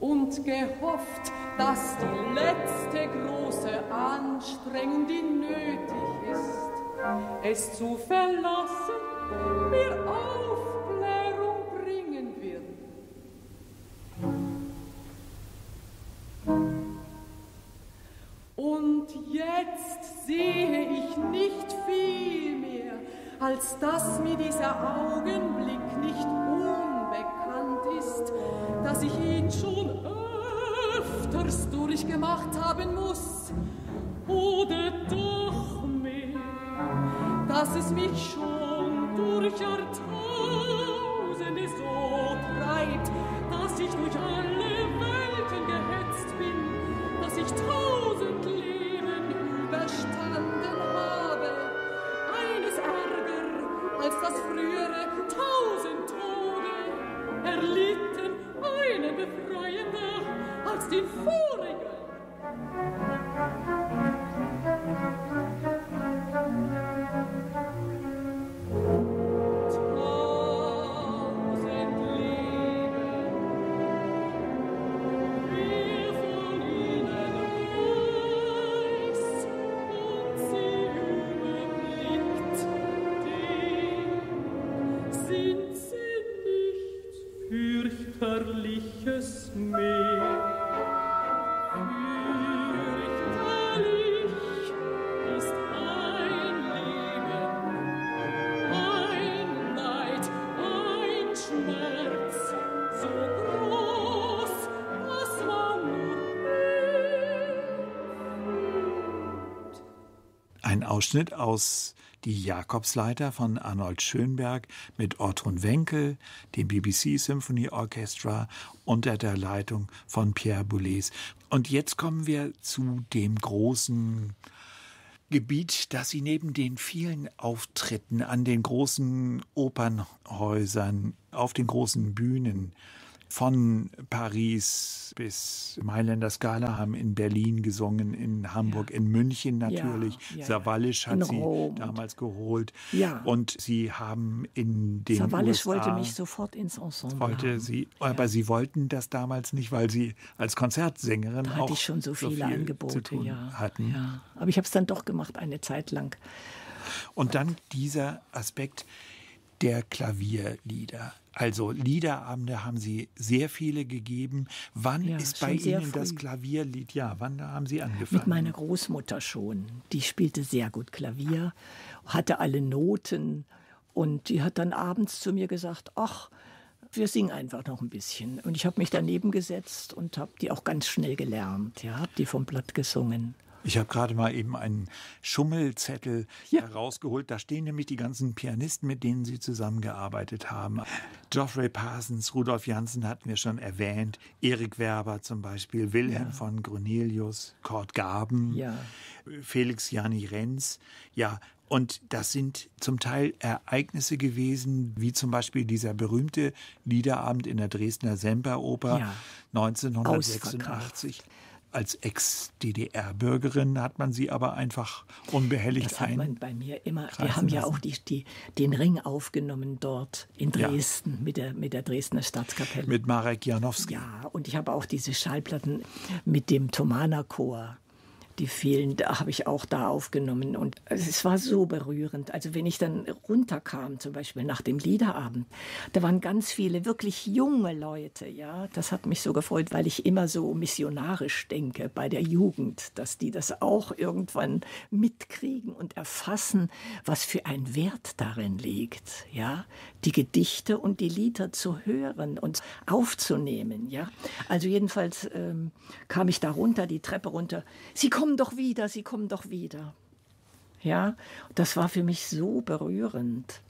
und gehofft, dass die letzte große Anstrengung, die nötig ist, es zu verlassen, mir Aufklärung Und jetzt sehe ich nicht viel mehr, als dass mir dieser Augenblick nicht unbekannt ist, dass ich ihn schon öfters durchgemacht haben muss. Oder doch mehr, dass es mich schon durch Jahrtausende so treibt, dass ich durch alle Welten gehetzt bin, dass ich tausend als das frühere tausend Tode erlitten eine befreiende als den vorigen. Ausschnitt aus Die Jakobsleiter von Arnold Schönberg mit Ortrun Wenkel, dem BBC Symphony Orchestra unter der Leitung von Pierre Boulez. Und jetzt kommen wir zu dem großen Gebiet, das Sie neben den vielen Auftritten an den großen Opernhäusern, auf den großen Bühnen von Paris bis Mailänder Scala haben in Berlin gesungen, in Hamburg, in München natürlich. Ja, ja, Sawallisch ja. hat In sie Rom. damals geholt. Ja. Und sie haben in den Sawallisch USA wollte mich sofort ins Ensemble wollte haben. sie, aber sie wollten das damals nicht, weil sie als Konzertsängerin Da auch hatte ich schon so viele viel Angebote, ja. hatten. ja. Aber ich habe es dann doch gemacht, eine Zeit lang. Und dann dieser Aspekt der Klavierlieder. Also Liederabende haben Sie sehr viele gegeben. Wann Ja, ist bei Ihnen das. Klavierlied? Ja, wann haben Sie angefangen? Mit meiner Großmutter schon. Die spielte sehr gut Klavier, hatte alle Noten und die hat dann abends zu mir gesagt, ach, wir singen einfach noch ein bisschen. Und ich habe mich daneben gesetzt und habe die auch ganz schnell gelernt. Ja, habe die vom Blatt gesungen. Ich habe gerade mal eben einen Schummelzettel Ja. herausgeholt. Da stehen nämlich die ganzen Pianisten, mit denen Sie zusammengearbeitet haben. Geoffrey Parsons, Rudolf Janssen hatten wir schon erwähnt, Erik Werber zum Beispiel, Wilhelm von Cornelius, Kurt Gaben, Ja. Felix Jani Renz. Ja, und das sind zum Teil Ereignisse gewesen, wie zum Beispiel dieser berühmte Liederabend in der Dresdner Semperoper Ja. 1986. Als Ex-DDR-Bürgerin hat man sie aber einfach unbehelligt Das hat man bei mir immer. Wir haben ja lassen. auch die, die, den Ring aufgenommen dort in Ja. Dresden mit, der, mit der Dresdner Staatskapelle. Mit Marek Janowski. Ja, und ich habe auch diese Schallplatten mit dem Thomaner Chor. Die vielen, da habe ich auch da aufgenommen. Und es war so berührend. Also wenn ich dann runterkam, zum Beispiel nach dem Liederabend, da waren ganz viele wirklich junge Leute, ja. Das hat mich so gefreut, weil ich immer so missionarisch denke bei der Jugend, dass die das auch irgendwann mitkriegen und erfassen, was für ein Wert darin liegt, ja. Die Gedichte und die Lieder zu hören und aufzunehmen, ja. Also jedenfalls ähm, kam ich da runter, die Treppe runter. Sie kommen doch wieder, sie kommen doch wieder. Ja, das war für mich so berührend.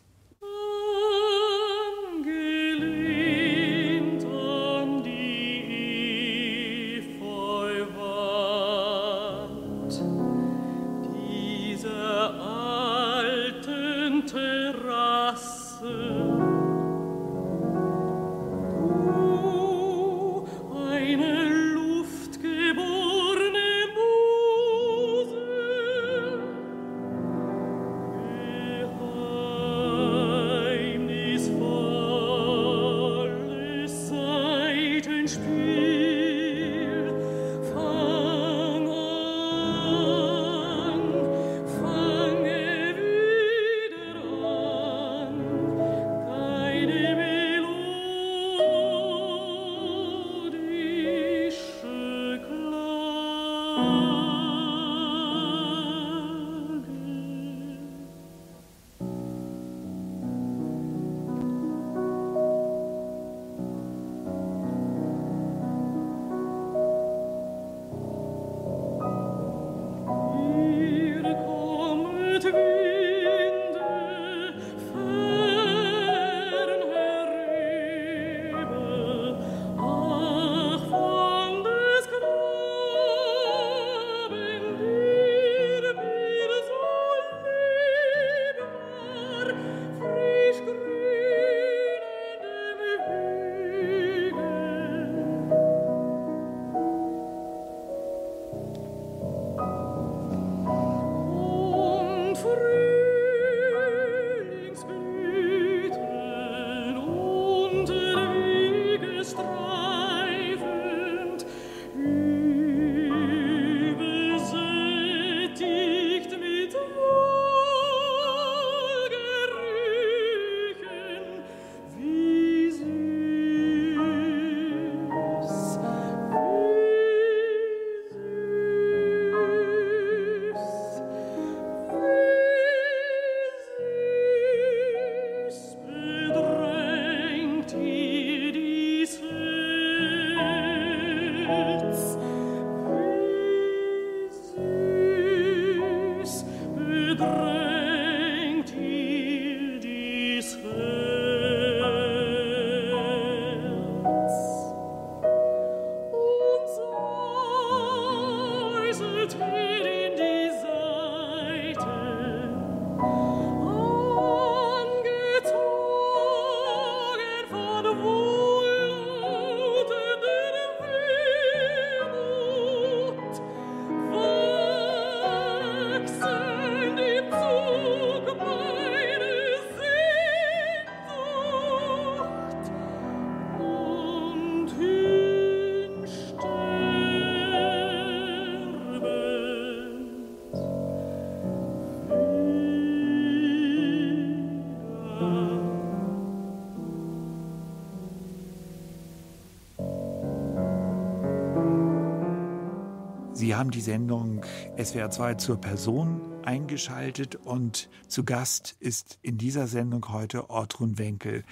Haben die Sendung SWR 2 zur Person eingeschaltet und zu Gast ist in dieser Sendung heute Ortrun Wenkel.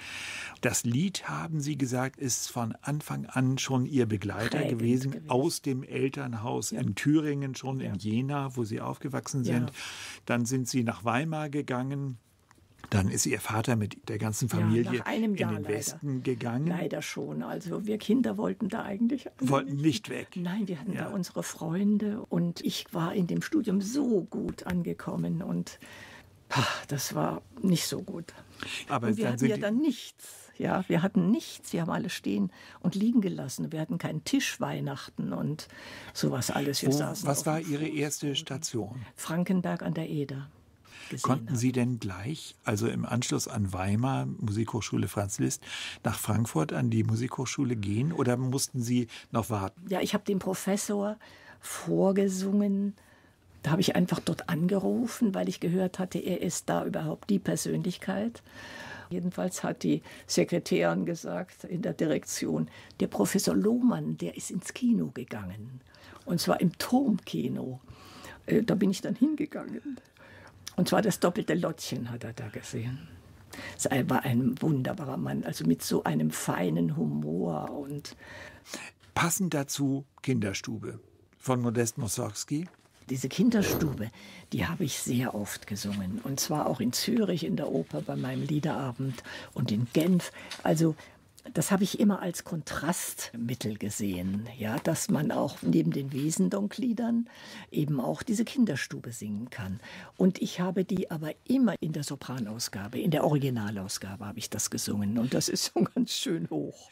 Das Lied, haben Sie gesagt, ist von Anfang an schon Ihr Begleiter gewesen, gewesen, aus dem Elternhaus ja. in Thüringen, schon ja. in Jena, wo Sie aufgewachsen sind. Ja. Dann sind Sie nach Weimar gegangen dann ist Ihr Vater mit der ganzen Familie ja, in den Westen leider. gegangen. Leider schon. Also wir Kinder wollten da eigentlich wollten nicht weg. Nein, wir hatten ja. da unsere Freunde und ich war in dem Studium so gut angekommen und ach, das war nicht so gut. Aber und wir dann hatten ja dann nichts. Ja, wir hatten nichts. Wir haben alles stehen und liegen gelassen. Wir hatten keinen Tisch Weihnachten und sowas alles. Wir Wo, was war Ihre erste Station? Frankenberg an der Eder gesehen Konnten Sie denn gleich, also im Anschluss an Weimar, Musikhochschule Franz Liszt, nach Frankfurt an die Musikhochschule gehen oder mussten Sie noch warten? Ja, ich habe dem Professor vorgesungen Da habe ich einfach dort angerufen, weil ich gehört hatte, er ist da überhaupt die Persönlichkeit. Jedenfalls hat die Sekretärin gesagt in der Direktion, der Professor Lohmann, der ist ins Kino gegangen. Und zwar im Turmkino. Äh, da bin ich dann hingegangen. Und zwar das doppelte Lottchen hat er da gesehen. Es war ein wunderbarer Mann, also mit so einem feinen Humor und passend dazu Kinderstube von Modest Mussorgsky. Diese Kinderstube, die habe ich sehr oft gesungen. Und zwar auch in Zürich in der Oper bei meinem Liederabend und in Genf. Also das habe ich immer als Kontrastmittel gesehen, ja, dass man auch neben den Wiesendonkliedern eben auch diese Kinderstube singen kann. Und ich habe die aber immer in der Sopranausgabe, in der Originalausgabe habe ich das gesungen und das ist so ganz schön hoch.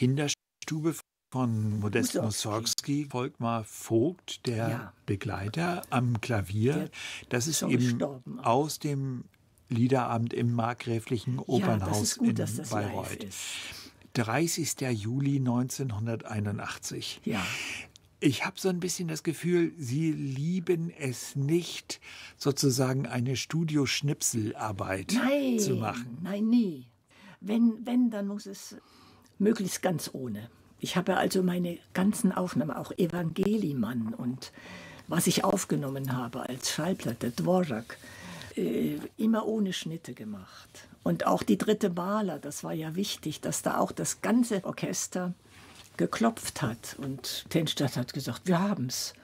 Kinderstube von Modest Mussorgsky, Volkmar Vogt, der ja. Begleiter am Klavier. das ist eben gestorben. aus dem Liederabend im Markgräflichen Opernhaus ja, gut, in Bayreuth. 30. Juli 1981. Ja. Ich habe so ein bisschen das Gefühl, Sie lieben es nicht, sozusagen eine Studioschnipselarbeit zu machen. Nein, nie. Wenn, wenn, dann muss es möglichst ganz ohne. Ich habe also meine ganzen Aufnahmen, auch Evangelimann und was ich aufgenommen habe als Schallplatte, Dvorak, äh, immer ohne Schnitte gemacht. Und auch die dritte Maler, das war ja wichtig, dass da auch das ganze Orchester geklopft hat. Und Tenstadt hat gesagt, wir haben's.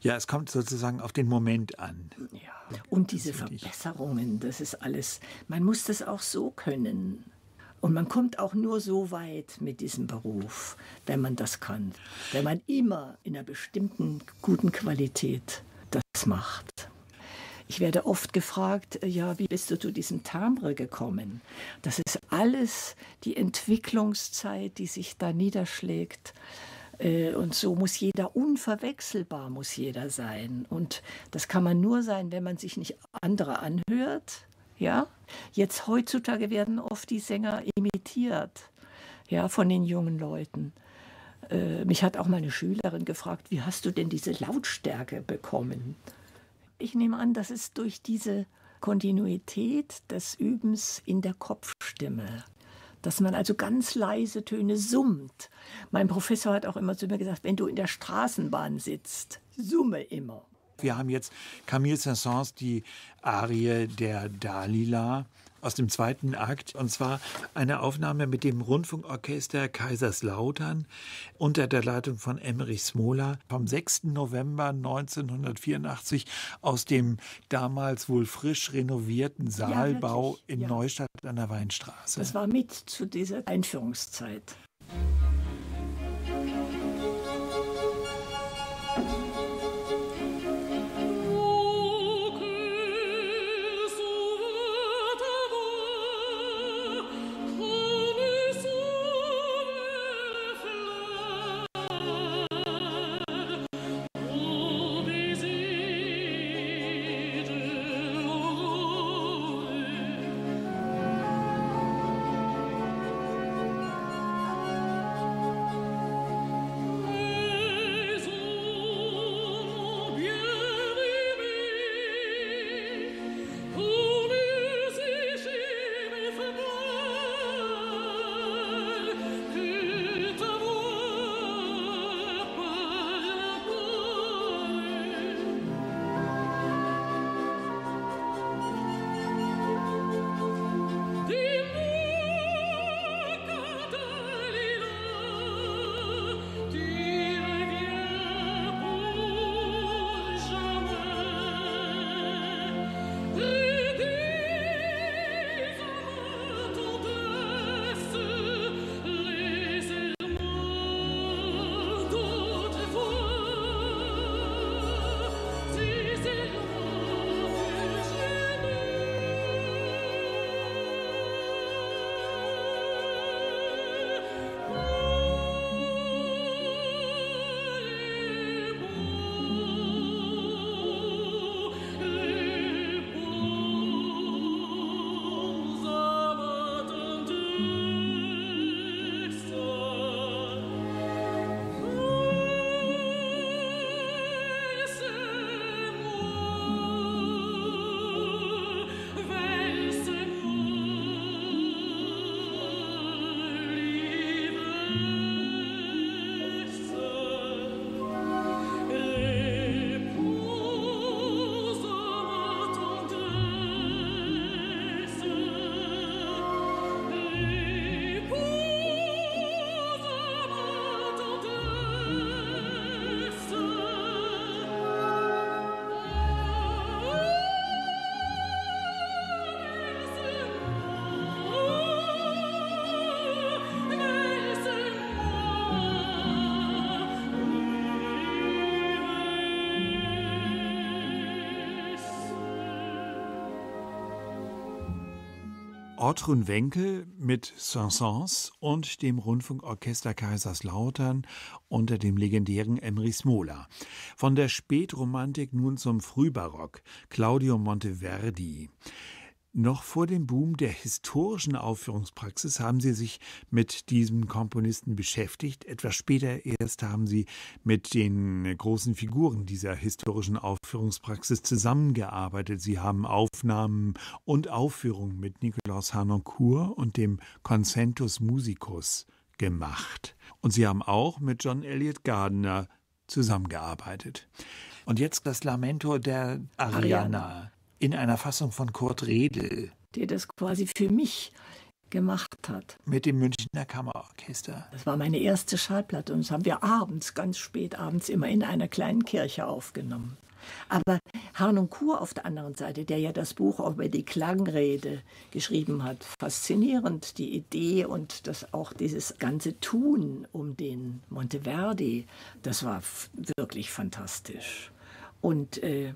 Ja, es kommt sozusagen auf den Moment an. Ja. Und diese Verbesserungen, das ist alles, man muss das auch so können. Und man kommt auch nur so weit mit diesem Beruf, wenn man das kann. Wenn man immer in einer bestimmten guten Qualität das macht. Ich werde oft gefragt, ja, wie bist du zu diesem Timbre gekommen? Das ist alles die Entwicklungszeit, die sich da niederschlägt. Äh, und so muss jeder unverwechselbar muss jeder sein. Und das kann man nur sein, wenn man sich nicht andere anhört, ja, jetzt heutzutage werden oft die Sänger imitiert, ja, von den jungen Leuten. Äh, mich hat auch meine Schülerin gefragt, wie hast du denn diese Lautstärke bekommen? Ich nehme an, das ist durch diese Kontinuität des Übens in der Kopfstimme dass man also ganz leise Töne summt. Mein Professor hat auch immer zu mir gesagt, wenn du in der Straßenbahn sitzt, summe immer. Wir haben jetzt Camille Saint-Saëns die Arie der Dalila aus dem zweiten Akt, und zwar eine Aufnahme mit dem Rundfunkorchester Kaiserslautern unter der Leitung von Emmerich Smola vom 6. November 1984 aus dem damals wohl frisch renovierten Saalbau ja, in ja. Neustadt an der Weinstraße. Das war mit zu dieser Einführungszeit. Ortrun Wenkel mit Saint-Saëns und dem Rundfunkorchester Kaiserslautern unter dem legendären Emrich Smola. Von der Spätromantik nun zum Frühbarock, Claudio Monteverdi. Noch vor dem Boom der historischen Aufführungspraxis haben Sie sich mit diesem Komponisten beschäftigt. Etwas später erst haben Sie mit den großen Figuren dieser historischen Aufführungspraxis zusammengearbeitet. Sie haben Aufnahmen und Aufführungen mit Nikolaus Harnoncourt und dem Concentus Musicus gemacht. Und Sie haben auch mit John Elliott Gardner zusammengearbeitet. Und jetzt das Lamento der Ariana in einer Fassung von Kurt Redel. Der das quasi für mich gemacht hat. Mit dem Münchner Kammerorchester. Das war meine erste Schallplatte und das haben wir abends, ganz spät abends, immer in einer kleinen Kirche aufgenommen. Aber Harnoncourt auf der anderen Seite, der ja das Buch auch über die Klangrede geschrieben hat, faszinierend, die Idee und das auch dieses ganze Tun um den Monteverdi, das war wirklich fantastisch. Und äh,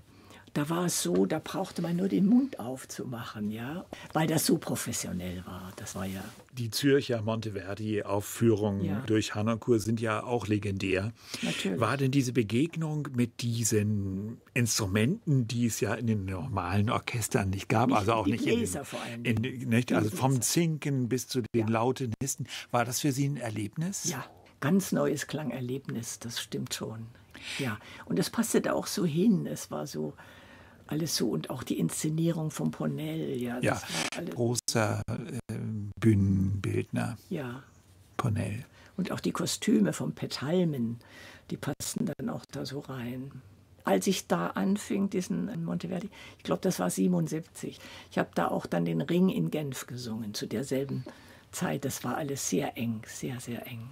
da war es so, da brauchte man nur den Mund aufzumachen, ja, weil das so professionell war. Das war ja. Die Zürcher Monteverdi-Aufführungen ja. durch Hanonkur sind ja auch legendär. Natürlich. War denn diese Begegnung mit diesen Instrumenten, die es ja in den normalen Orchestern nicht gab, nicht, also auch nicht Bläser in, vor allem. In, nicht, also vom Zinken bis zu den ja. lauten Histen, war das für Sie ein Erlebnis? Ja, ganz neues Klangerlebnis, das stimmt schon. Ja, und es passte da auch so hin. Es war so alles so und auch die Inszenierung von Ponell. Ja, ja großer äh, Bühnenbildner. Ja. Ponell. Und auch die Kostüme von Petalmen, die passten dann auch da so rein. Als ich da anfing, diesen Monteverdi, ich glaube, das war 77. Ich habe da auch dann den Ring in Genf gesungen, zu derselben Zeit. Das war alles sehr eng, sehr, sehr eng.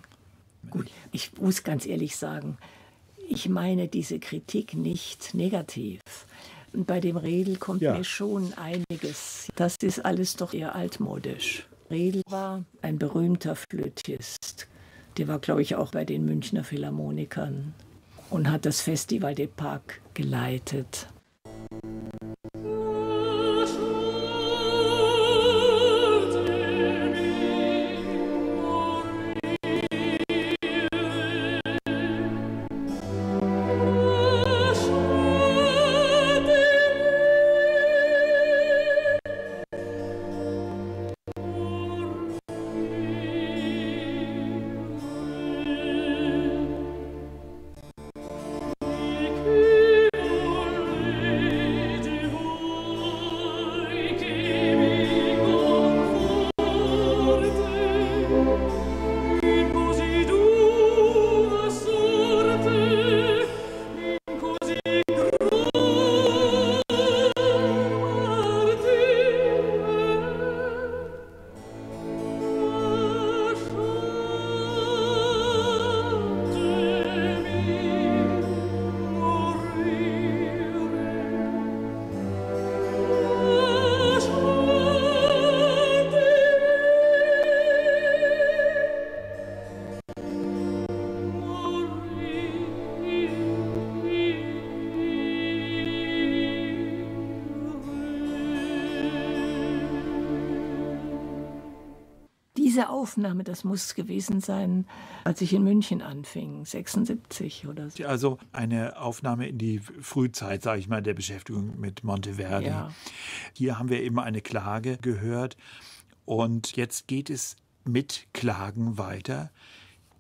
Gut, ich muss ganz ehrlich sagen, ich meine diese Kritik nicht negativ. Und bei dem Redel kommt ja. mir schon einiges. Das ist alles doch eher altmodisch. Redel war ein berühmter Flötist. Der war, glaube ich, auch bei den Münchner Philharmonikern und hat das Festival des Parcs geleitet. Aufnahme, das muss gewesen sein, als ich in München anfing, 76 oder so. Also eine Aufnahme in die Frühzeit, sage ich mal, der Beschäftigung mit Monteverdi. Ja. Hier haben wir eben eine Klage gehört und jetzt geht es mit Klagen weiter.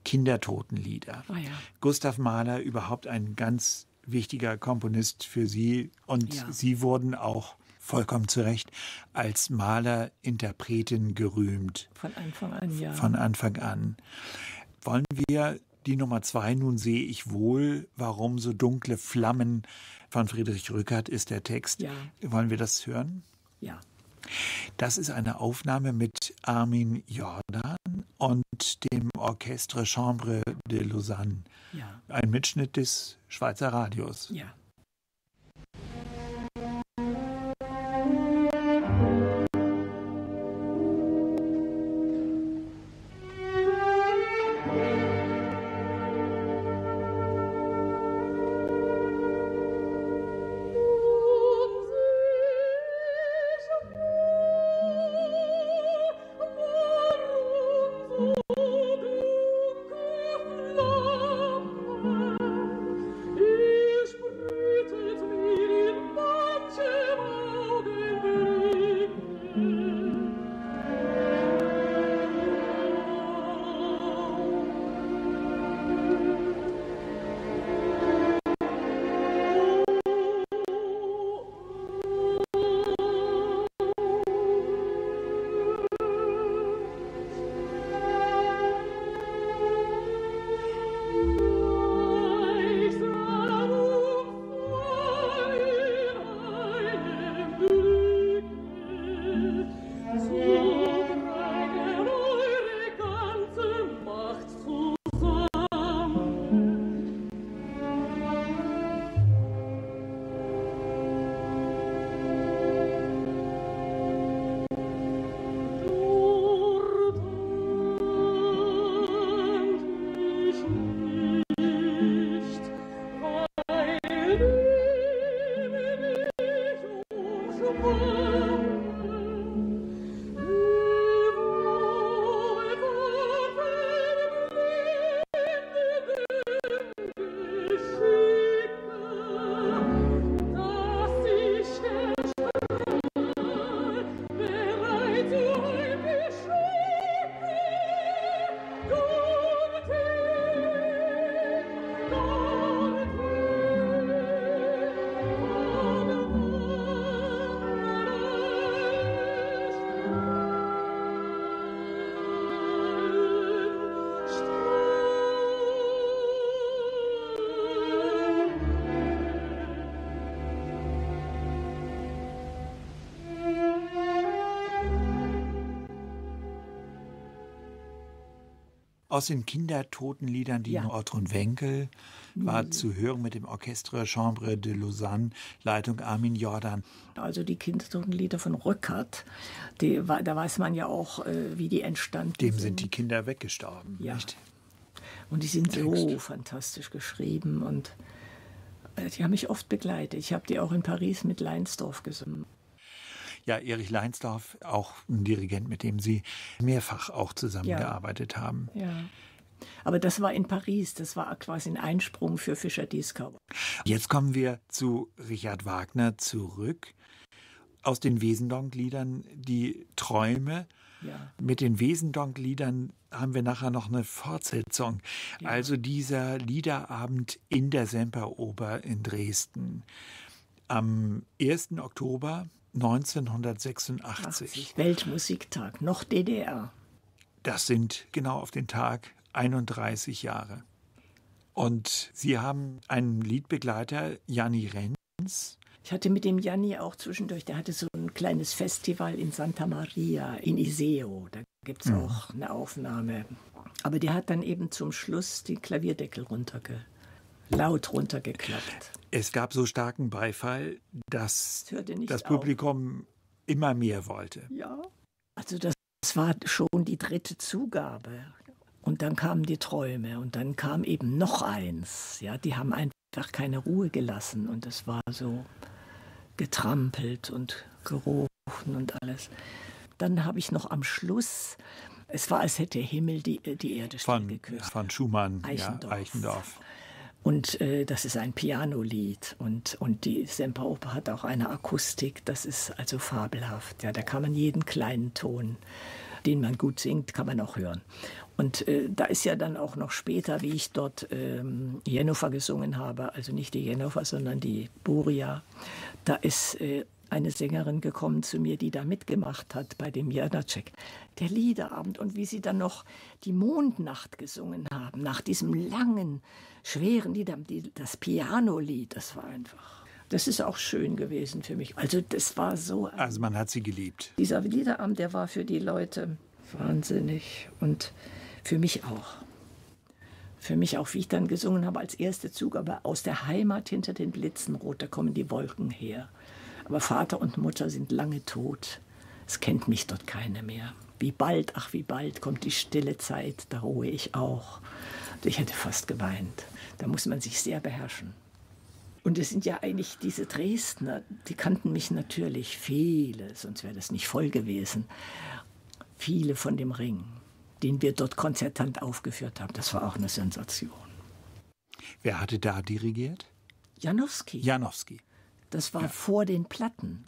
Kindertotenlieder. Oh ja. Gustav Mahler überhaupt ein ganz wichtiger Komponist für Sie und Ja. Sie wurden auch vollkommen zu Recht als Maler, Interpretin gerühmt Von Anfang an, ja. von Anfang an. Wollen wir die Nummer zwei, nun sehe ich wohl, warum so dunkle Flammen von Friedrich Rückert ist der Text. Ja. Wollen wir das hören? ja. Das ist eine Aufnahme mit Armin Jordan und dem Orchestre Chambre de Lausanne. Ja. Ein Mitschnitt des Schweizer Radios. Ja. Aus den Kindertotenliedern, die Ja. Ortrun Wenkel war zu hören mit dem Orchestre Chambre de Lausanne, Leitung Armin Jordan. Also die Kindertotenlieder von Rückert, die, da weiß man ja auch, äh, wie die entstanden Dem sind die Kinder weggestorben. Ja. Nicht? Und die sind so Text. fantastisch geschrieben und äh, die haben mich oft begleitet. Ich habe die auch in Paris mit Leinsdorf gesungen. Ja, Erich Leinsdorf, auch ein Dirigent, mit dem Sie mehrfach auch zusammengearbeitet haben. Ja. Aber das war in Paris, das war quasi ein Einsprung für Fischer Dieskau. Jetzt kommen wir zu Richard Wagner zurück. Aus den Wesendonck-Liedern die Träume. Ja. Mit den Wesendonck-Liedern haben wir nachher noch eine Fortsetzung. Also dieser Liederabend in der Semperoper in Dresden. Am 1. Oktober 1986. Weltmusiktag, noch DDR. Das sind genau auf den Tag 31 Jahre. Und Sie haben einen Liedbegleiter, Janni Renz. Ich hatte mit dem Janni auch zwischendurch, der hatte so ein kleines Festival in Santa Maria in Iseo. Da gibt es auch eine Aufnahme. Aber der hat dann eben zum Schluss die Klavierdeckel runterge laut runtergeklappt. Es gab so starken Beifall, dass das auf. Publikum immer mehr wollte. Ja. Also das, das war schon die dritte Zugabe. Und dann kamen die Träume und dann kam eben noch eins. Ja, die haben einfach keine Ruhe gelassen und es war so getrampelt und gerochen und alles. Dann habe ich noch am Schluss, es war, als hätte Himmel die, die Erde Von, geküsst. von Schumann, Eichendorff. Ja, Eichendorff. Und äh, das ist ein Pianolied. Und, und die Semperoper hat auch eine Akustik. Das ist also fabelhaft. Ja, da kann man jeden kleinen Ton, den man gut singt, kann man auch hören. Und äh, da ist ja dann auch noch später, wie ich dort ähm, Jennifer gesungen habe, also nicht die Jennifer, sondern die Buria, da ist äh, eine Sängerin gekommen zu mir, die da mitgemacht hat bei dem Janacek. Der Liederabend und wie sie dann noch die Mondnacht gesungen haben, nach diesem langen, schweren Lied, das Pianolied, das war einfach. Das ist auch schön gewesen für mich. Also das war so Also man hat sie geliebt. dieser Liederabend, der war für die Leute wahnsinnig und für mich auch. Für mich auch, wie ich dann gesungen habe als erste Zugabe aus der Heimat hinter den Blitzen rot, da kommen die Wolken her. Aber Vater und Mutter sind lange tot. Es kennt mich dort keiner mehr. Wie bald, ach wie bald kommt die stille Zeit, da ruhe ich auch. Und ich hätte fast geweint. Da muss man sich sehr beherrschen. Und es sind ja eigentlich diese Dresdner, die kannten mich natürlich, viele, sonst wäre das nicht voll gewesen. Viele von dem Ring, den wir dort konzertant aufgeführt haben, das war auch eine Sensation. Wer hatte da dirigiert? Janowski, Janowski. Das war vor den Platten.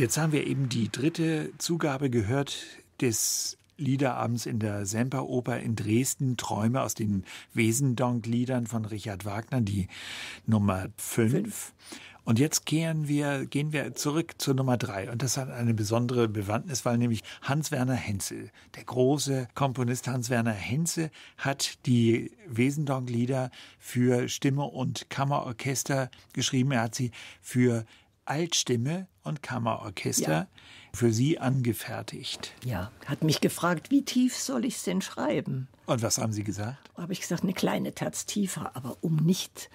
Jetzt haben wir eben die dritte Zugabe gehört des Liederabends in der Semperoper in Dresden, Träume aus den Wesendonck-Liedern von Richard Wagner, die Nummer 5. Und jetzt gehen wir, gehen wir zurück zur Nummer drei. Und das hat eine besondere Bewandtnis, weil nämlich Hans-Werner Henze, der große Komponist Hans-Werner Henze, hat die Wesendonck-Lieder für Stimme und Kammerorchester geschrieben. Er hat sie für Altstimme und Kammerorchester ja. für Sie angefertigt. Ja, hat mich gefragt, wie tief soll ich es denn schreiben? Und was haben Sie gesagt? Habe ich gesagt, eine kleine Terz tiefer, aber um nicht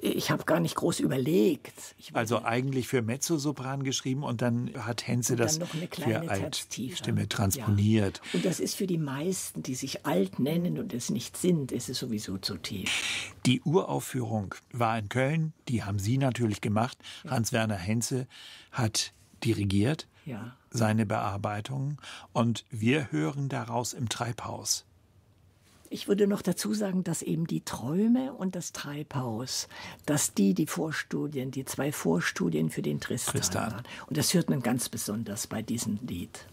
ich habe gar nicht groß überlegt. also eigentlich für Mezzosopran geschrieben und dann hat Henze das für Altstimme transponiert. Ja. Und das ist für die meisten, die sich alt nennen und es nicht sind, ist es sowieso zu tief. Die Uraufführung war in Köln, die haben Sie natürlich gemacht. Ja. Hans-Werner Henze hat dirigiert ja. seine Bearbeitung und wir hören daraus im Treibhaus. Ich würde noch dazu sagen, dass eben die Träume und das Treibhaus, dass die die Vorstudien, die zwei Vorstudien für den Tristan, Tristan. waren. Und das hört man ganz besonders bei diesem Lied.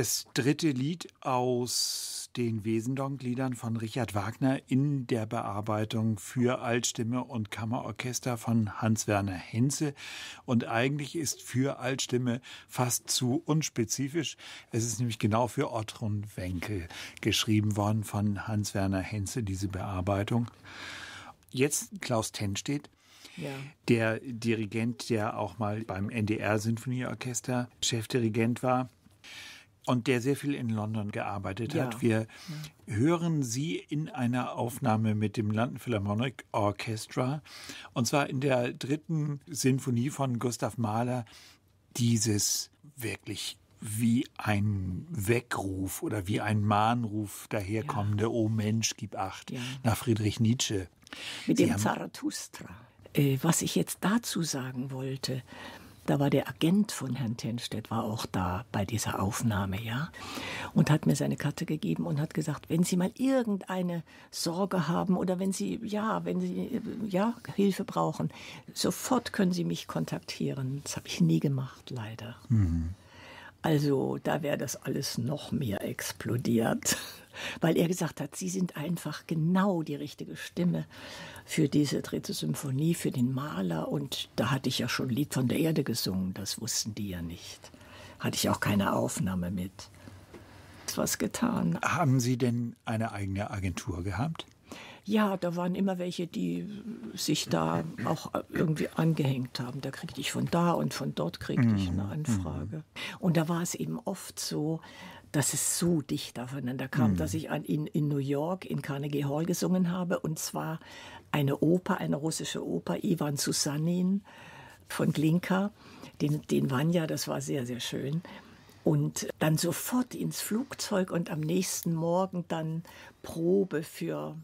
Das dritte Lied aus den Wesendonck-Liedern von Richard Wagner in der Bearbeitung für Altstimme und Kammerorchester von Hans-Werner Henze. Und eigentlich ist für Altstimme fast zu unspezifisch. Es ist nämlich genau für Ottrun Wenkel geschrieben worden von Hans-Werner Henze, diese Bearbeitung. Jetzt Klaus Tenstedt. Ja. Der Dirigent, der auch mal beim NDR Sinfonieorchester Chefdirigent war und der sehr viel in London gearbeitet ja. hat. Wir ja. hören sie in einer Aufnahme mit dem London Philharmonic Orchestra und zwar in der dritten Sinfonie von Gustav Mahler dieses wirklich wie ein Weckruf oder wie ein Mahnruf daherkommende ja. O Mensch, gib acht nach Friedrich Nietzsche. Mit Sie dem Zarathustra. Äh, was ich jetzt dazu sagen wollte, da war der Agent von Herrn Tenstedt, war auch da bei dieser Aufnahme, ja, und hat mir seine Karte gegeben und hat gesagt, wenn Sie mal irgendeine Sorge haben oder wenn Sie, ja, wenn Sie, ja, Hilfe brauchen, sofort können Sie mich kontaktieren. Das habe ich nie gemacht, leider. Mhm. Also da wäre das alles noch mehr explodiert, weil er gesagt hat, Sie sind einfach genau die richtige Stimme für diese dritte Symphonie, für den Maler. Und da hatte ich ja schon Lied von der Erde gesungen, das wussten die ja nicht. Hatte ich auch keine Aufnahme mit. Was getan. Haben Sie denn eine eigene Agentur gehabt? Ja, da waren immer welche, die sich da auch irgendwie angehängt haben. Da kriegte ich von da und von dort kriegte ich eine mhm. Anfrage. Und da war es eben oft so, dass es so dicht aufeinander kam, mhm. dass ich in, in New York in Carnegie Hall gesungen habe. Und zwar eine Oper, eine russische Oper, Ivan Susanin von Glinka, den, den Vanya, das war sehr, sehr schön. Und dann sofort ins Flugzeug und am nächsten Morgen dann Probe für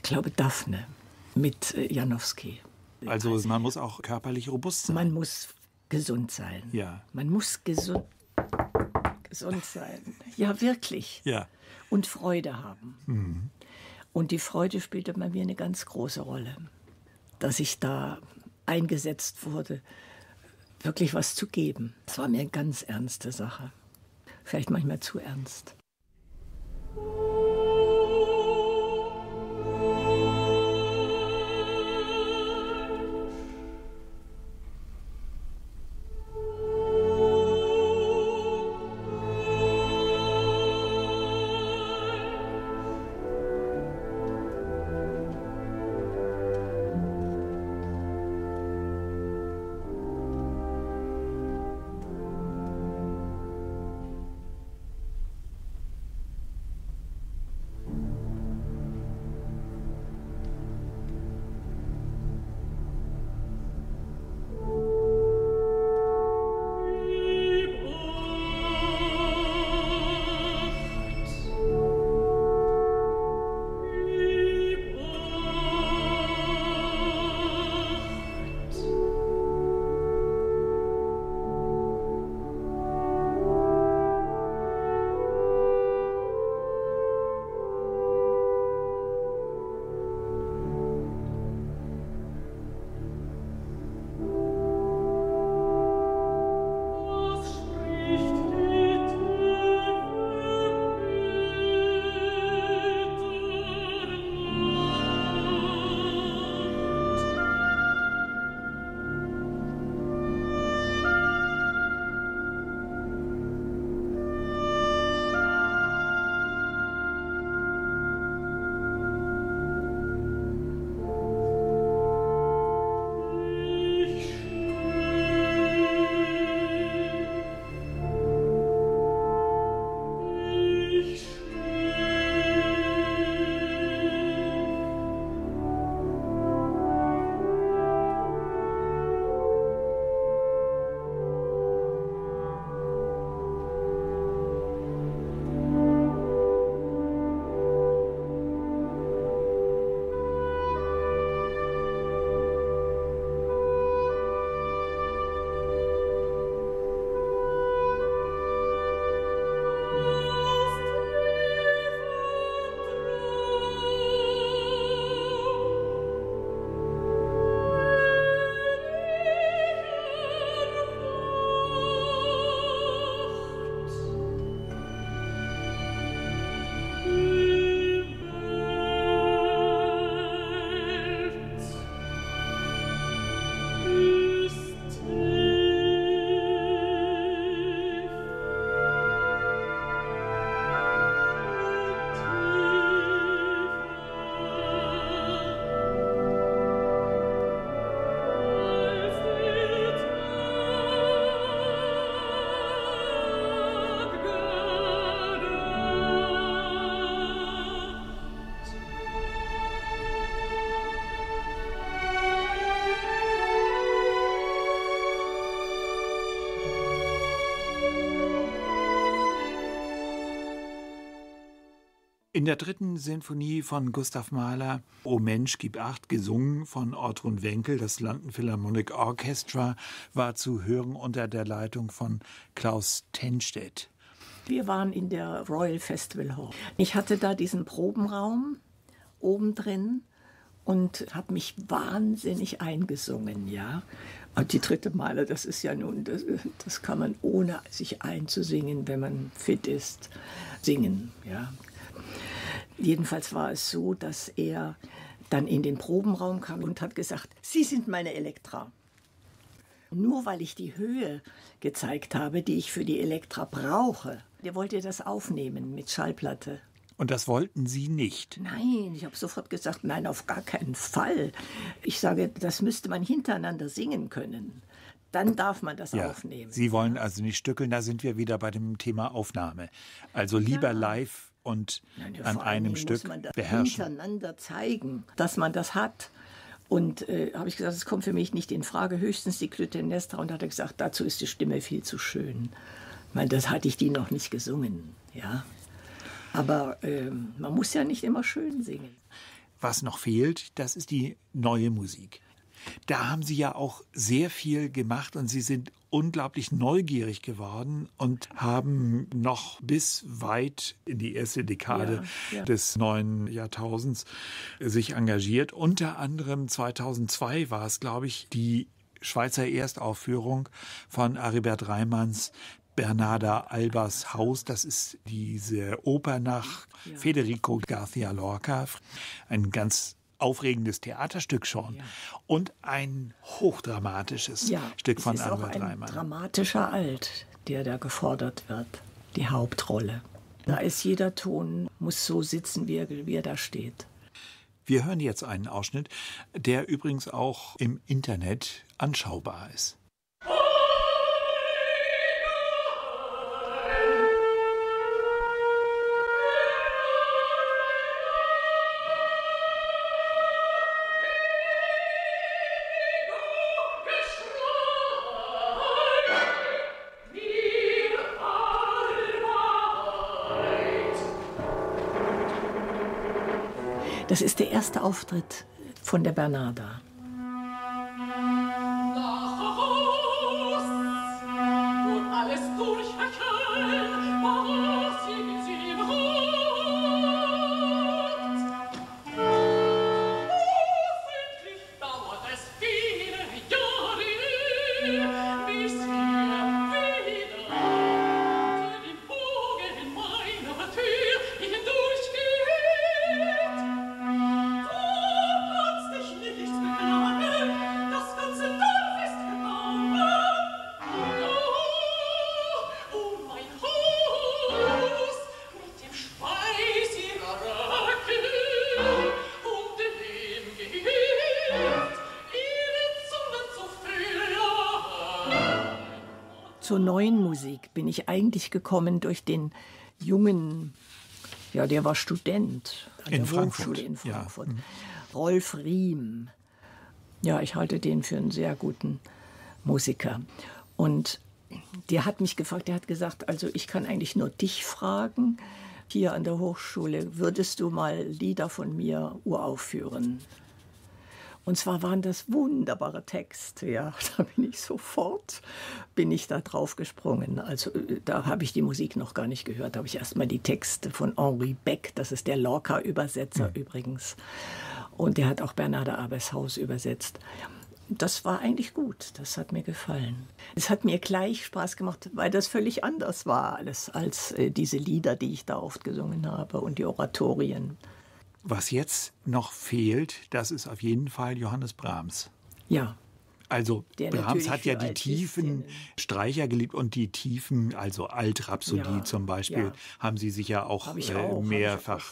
ich glaube, Daphne mit äh, Janowski. Also man muss auch körperlich robust sein. Man muss gesund sein. Ja. Man muss gesund, gesund sein. Ja, wirklich. Ja. Und Freude haben. Mhm. Und die Freude spielte bei mir eine ganz große Rolle, dass ich da eingesetzt wurde, wirklich was zu geben. Das war mir eine ganz ernste Sache. Vielleicht manchmal zu ernst. In der dritten Sinfonie von Gustav Mahler, O Mensch, gib acht, gesungen von Ortrun Wenkel, das London Philharmonic Orchestra, war zu hören unter der Leitung von Klaus Tenstedt. Wir waren in der Royal Festival Hall. Ich hatte da diesen Probenraum oben drin und habe mich wahnsinnig eingesungen, ja. Und die dritte Male, das ist ja nun, das, das kann man ohne sich einzusingen, wenn man fit ist, singen, ja. Jedenfalls war es so, dass er dann in den Probenraum kam und hat gesagt, Sie sind meine Elektra. Nur weil ich die Höhe gezeigt habe, die ich für die Elektra brauche, der wollte das aufnehmen mit Schallplatte. Und das wollten Sie nicht? Nein, ich habe sofort gesagt, nein, auf gar keinen Fall. Ich sage, das müsste man hintereinander singen können. Dann darf man das ja, aufnehmen. Sie wollen also nicht stückeln, da sind wir wieder bei dem Thema Aufnahme. Also lieber ja. live und Nein, an einem Stück muss man das beherrschen. Hintereinander zeigen, dass man das hat. Und äh, habe ich gesagt, es kommt für mich nicht in Frage, höchstens die Clytemnestra. Und hat er gesagt, dazu ist die Stimme viel zu schön. Weil das hatte ich die noch nicht gesungen. Ja. Aber äh, man muss ja nicht immer schön singen. Was noch fehlt, das ist die neue Musik. Da haben Sie ja auch sehr viel gemacht und Sie sind unglaublich neugierig geworden und haben noch bis weit in die erste Dekade ja, ja. des neuen Jahrtausends sich engagiert. Unter anderem 2002 war es, glaube ich, die Schweizer Erstaufführung von Aribert Reimanns Bernarda Albers Haus. Das ist diese Oper nach ja. Federico García Lorca. Ein ganz aufregendes Theaterstück schon ja. und ein hochdramatisches ja, Stück von Albert Reimann. Ein dramatischer Alt, der da gefordert wird, die Hauptrolle. Da ist jeder Ton, muss so sitzen, wie er, wie er da steht. Wir hören jetzt einen Ausschnitt, der übrigens auch im Internet anschaubar ist. Auftritt von der Bernarda. Eigentlich gekommen durch den jungen, ja, der war Student an in der Frankfurt. Hochschule in Frankfurt. Ja. Mhm. Rolf Riem. Ja, ich halte den für einen sehr guten Musiker. Und der hat mich gefragt, der hat gesagt, also ich kann eigentlich nur dich fragen, hier an der Hochschule, würdest du mal Lieder von mir uraufführen? Und zwar waren das wunderbare Texte. Ja, da bin ich sofort, bin ich da drauf gesprungen. Also äh, da habe ich die Musik noch gar nicht gehört. Da habe ich erst mal die Texte von Henri Beck, das ist der Lorca-Übersetzer mhm. übrigens. Und der hat auch Bernarda Abershaus übersetzt. Das war eigentlich gut, das hat mir gefallen. Es hat mir gleich Spaß gemacht, weil das völlig anders war alles als äh, diese Lieder, die ich da oft gesungen habe und die Oratorien. Was jetzt noch fehlt, das ist auf jeden Fall Johannes Brahms. Ja. Also Der Brahms hat ja die tiefen Streicher geliebt und die tiefen, also Altrhapsodie ja, zum Beispiel, ja. haben Sie sicher auch, äh, auch mehrfach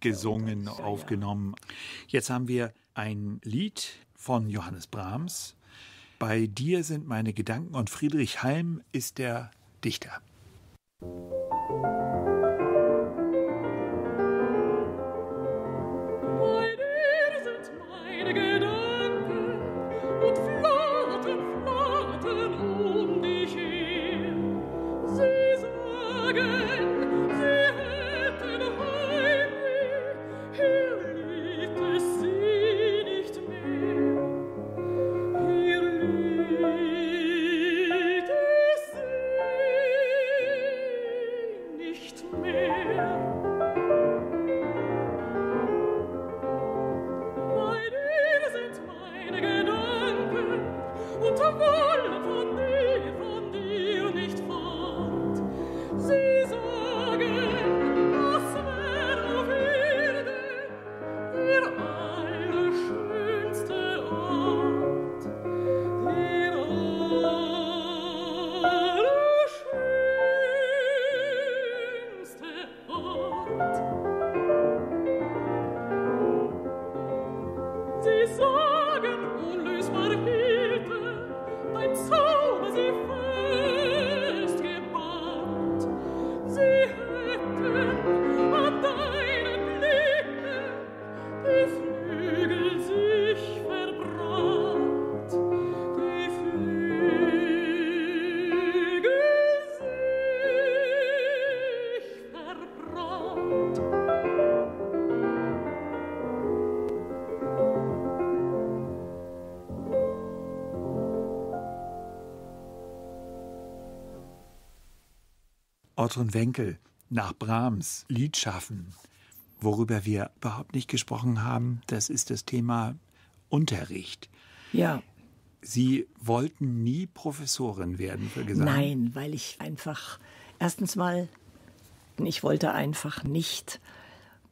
gesungen, das, aufgenommen. Ja. Jetzt haben wir ein Lied von Johannes Brahms. Bei dir sind meine Gedanken und Friedrich Halm ist der Dichter. Ortrun Wenkel nach Brahms Lied schaffen. Worüber wir überhaupt nicht gesprochen haben, das ist das Thema Unterricht. Ja. Sie wollten nie Professorin werden für Gesang? Nein, weil ich einfach, erstens mal, ich wollte einfach nicht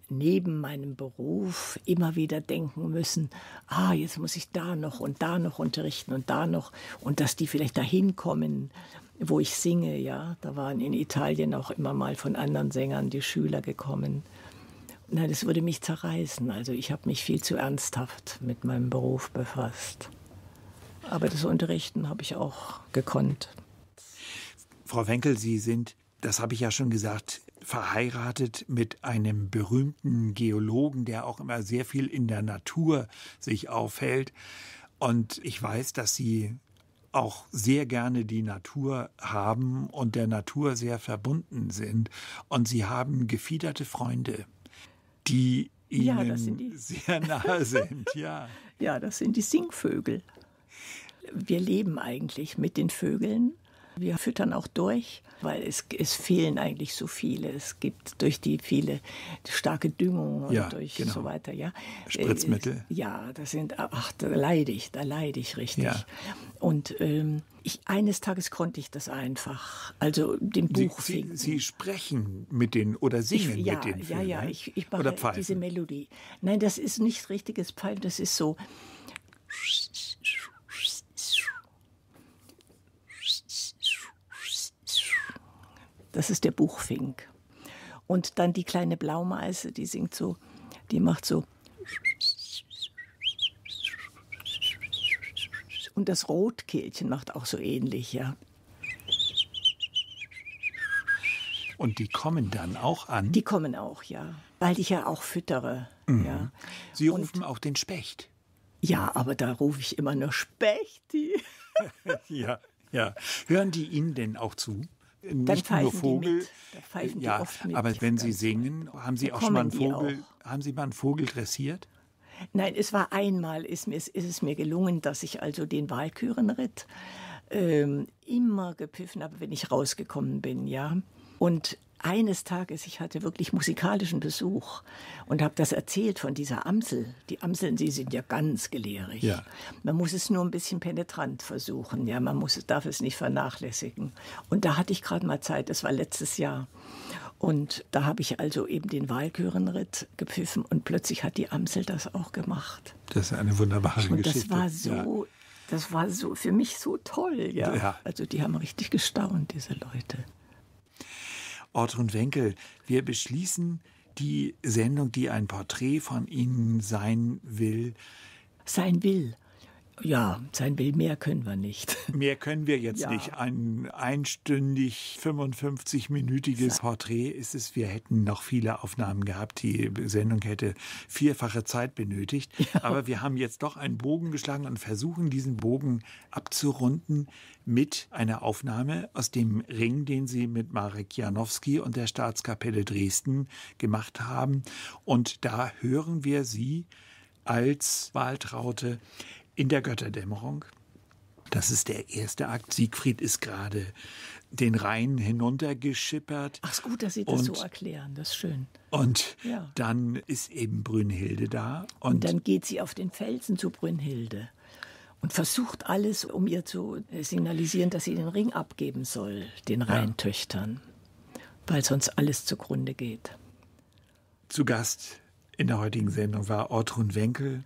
neben meinem Beruf immer wieder denken müssen, ah, jetzt muss ich da noch und da noch unterrichten und da noch und dass die vielleicht dahin kommen wo ich singe, ja. Da waren in Italien auch immer mal von anderen Sängern die Schüler gekommen. Nein, das würde mich zerreißen. Also ich habe mich viel zu ernsthaft mit meinem Beruf befasst. Aber das Unterrichten habe ich auch gekonnt. Frau Wenkel, Sie sind, das habe ich ja schon gesagt, verheiratet mit einem berühmten Geologen, der auch immer sehr viel in der Natur sich aufhält. Und ich weiß, dass Sie auch sehr gerne die Natur haben und der Natur sehr verbunden sind. Und sie haben gefiederte Freunde, die ihnen ja, die. sehr nahe sind. Ja. ja, das sind die Singvögel. Wir leben eigentlich mit den Vögeln wir füttern auch durch, weil es, es fehlen eigentlich so viele. Es gibt durch die viele starke Düngung und ja, durch genau. so weiter. Ja. Spritzmittel. Äh, ja, das sind, ach, da leide ich, da leide ich richtig. Ja. Und ähm, ich, eines Tages konnte ich das einfach. Also den Buch Sie, Sie, Sie, sprechen mit den oder singen ich, ja, mit den Vögeln. Ja, ja, ich, ich mache diese Melodie. Nein, das ist nicht richtiges Pfeifen, das ist so. Das ist der Buchfink. Und dann die kleine Blaumeise, die singt so, die macht so. Und das Rotkehlchen macht auch so ähnlich, ja. Und die kommen dann auch an? Die kommen auch, ja. Weil ich ja auch füttere. Mhm. Ja. Sie rufen Und, auch den Specht. Ja, aber da rufe ich immer nur Spechti. ja, ja. Hören die Ihnen denn auch zu? Nicht nur Vogel. ja, aber wenn Sie singen, haben Sie auch schon mal einen Vogel, haben Sie mal einen Vogel dressiert? Nein, es war einmal, ist, mir, ist es mir gelungen, dass ich also den Walkürenritt ähm, immer gepfiffen habe, wenn ich rausgekommen bin, ja. Und eines Tages, ich hatte wirklich musikalischen Besuch und habe das erzählt von dieser Amsel. Die Amseln, sie sind ja ganz gelehrig. Ja. Man muss es nur ein bisschen penetrant versuchen. Ja, man muss, darf es nicht vernachlässigen. Und da hatte ich gerade mal Zeit. Das war letztes Jahr. Und da habe ich also eben den Walkürenritt gepfiffen und plötzlich hat die Amsel das auch gemacht. Das ist eine wunderbare und Geschichte. Das war so, ja. das war so für mich so toll, ja. ja. Also die haben richtig gestaunt, diese Leute. Ortrun Wenkel, wir beschließen die Sendung, die ein Porträt von Ihnen sein will. Sein will. Ja, sein will, mehr können wir nicht. Mehr können wir jetzt ja. nicht. Ein einstündig 55-minütiges Porträt ist es. Wir hätten noch viele Aufnahmen gehabt. Die Sendung hätte vierfache Zeit benötigt. Ja. Aber wir haben jetzt doch einen Bogen geschlagen und versuchen, diesen Bogen abzurunden mit einer Aufnahme aus dem Ring, den Sie mit Marek Janowski und der Staatskapelle Dresden gemacht haben. Und da hören wir Sie als Waltraute in der Götterdämmerung. Das ist der erste Akt. Siegfried ist gerade den Rhein hinuntergeschippert. Ach, ist gut, dass Sie das und, so erklären. Das ist schön. Und ja. dann ist eben Brünnhilde da. Und, und dann geht sie auf den Felsen zu Brünnhilde und versucht alles, um ihr zu signalisieren, dass sie den Ring abgeben soll, den Rheintöchtern, ja. weil sonst alles zugrunde geht. Zu Gast in der heutigen Sendung war Ortrun Wenkel,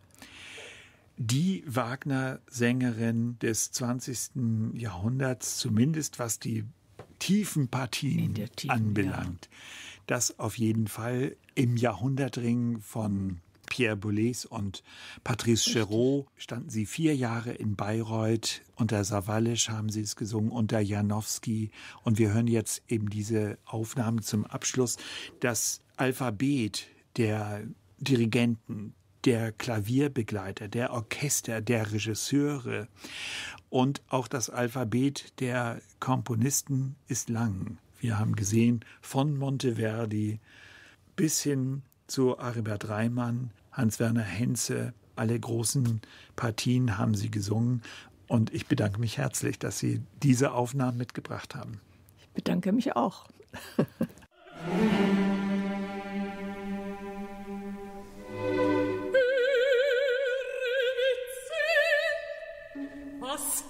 die Wagner-Sängerin des 20. Jahrhunderts, zumindest was die tiefen Partien tiefen, anbelangt. Ja. Das auf jeden Fall im Jahrhundertring von Pierre Boulez und Patrice Chéreau standen sie vier Jahre in Bayreuth. Unter Savalisch haben sie es gesungen, unter Janowski. Und wir hören jetzt eben diese Aufnahme zum Abschluss. Das Alphabet der Dirigenten, der Klavierbegleiter, der Orchester, der Regisseure und auch das Alphabet der Komponisten ist lang. Wir haben gesehen, von Monteverdi bis hin zu Aribert Reimann, Hans-Werner Henze, alle großen Partien haben sie gesungen. Und ich bedanke mich herzlich, dass Sie diese Aufnahmen mitgebracht haben. Ich bedanke mich auch.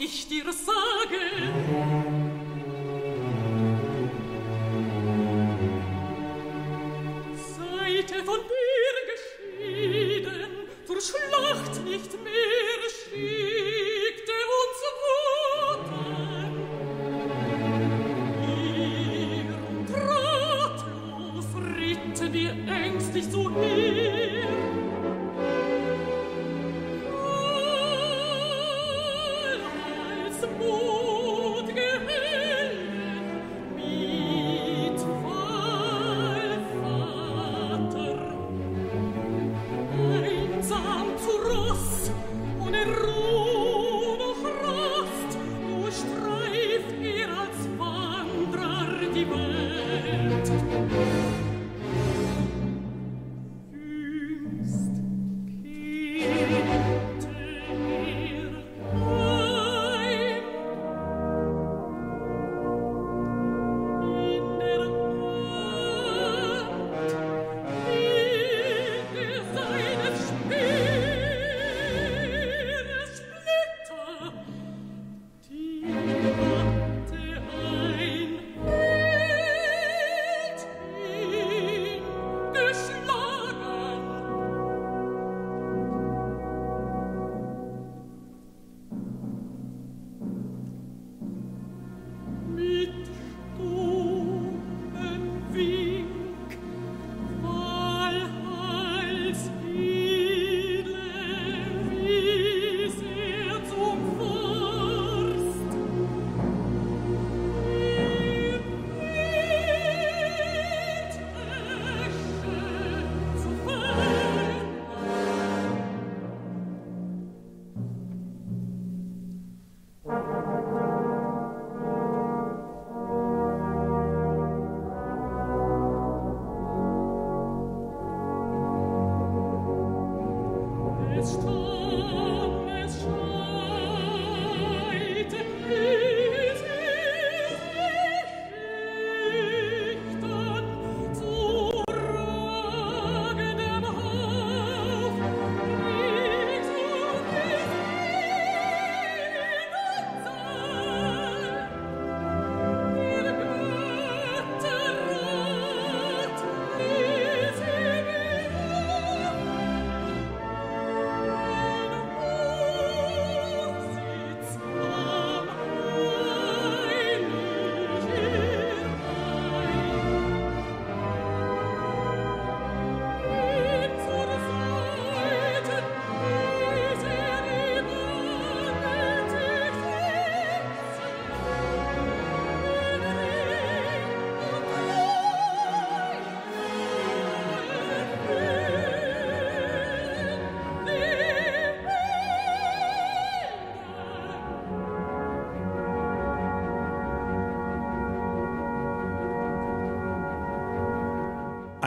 ich dir sage. Seite von dir geschieden, zur Schlacht nicht mehr.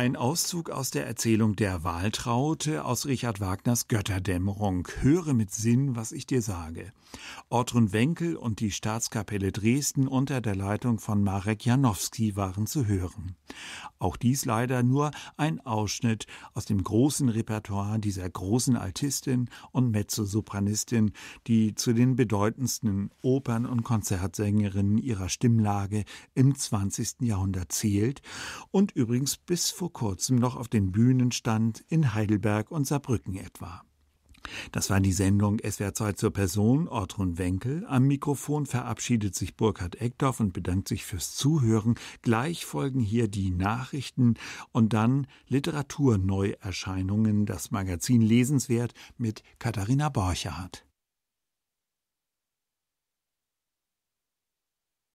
Ein Auszug aus der Erzählung Der Waltraute aus Richard Wagners Götterdämmerung. Höre mit Sinn, was ich dir sage. Ortrun Wenkel und die Staatskapelle Dresden unter der Leitung von Marek Janowski waren zu hören. Auch dies leider nur ein Ausschnitt aus dem großen Repertoire dieser großen Altistin und Mezzosopranistin, die zu den bedeutendsten Opern- und Konzertsängerinnen ihrer Stimmlage im 20. Jahrhundert zählt und übrigens bis vor kurzem noch auf den Bühnen stand in Heidelberg und Saarbrücken etwa. Das war die Sendung SWR 2 zur Person, Ortrun Wenkel. Am Mikrofon verabschiedet sich Burkhard Eckdorf und bedankt sich fürs Zuhören. Gleich folgen hier die Nachrichten und dann Literaturneuerscheinungen, das Magazin Lesenswert mit Katharina Borchardt.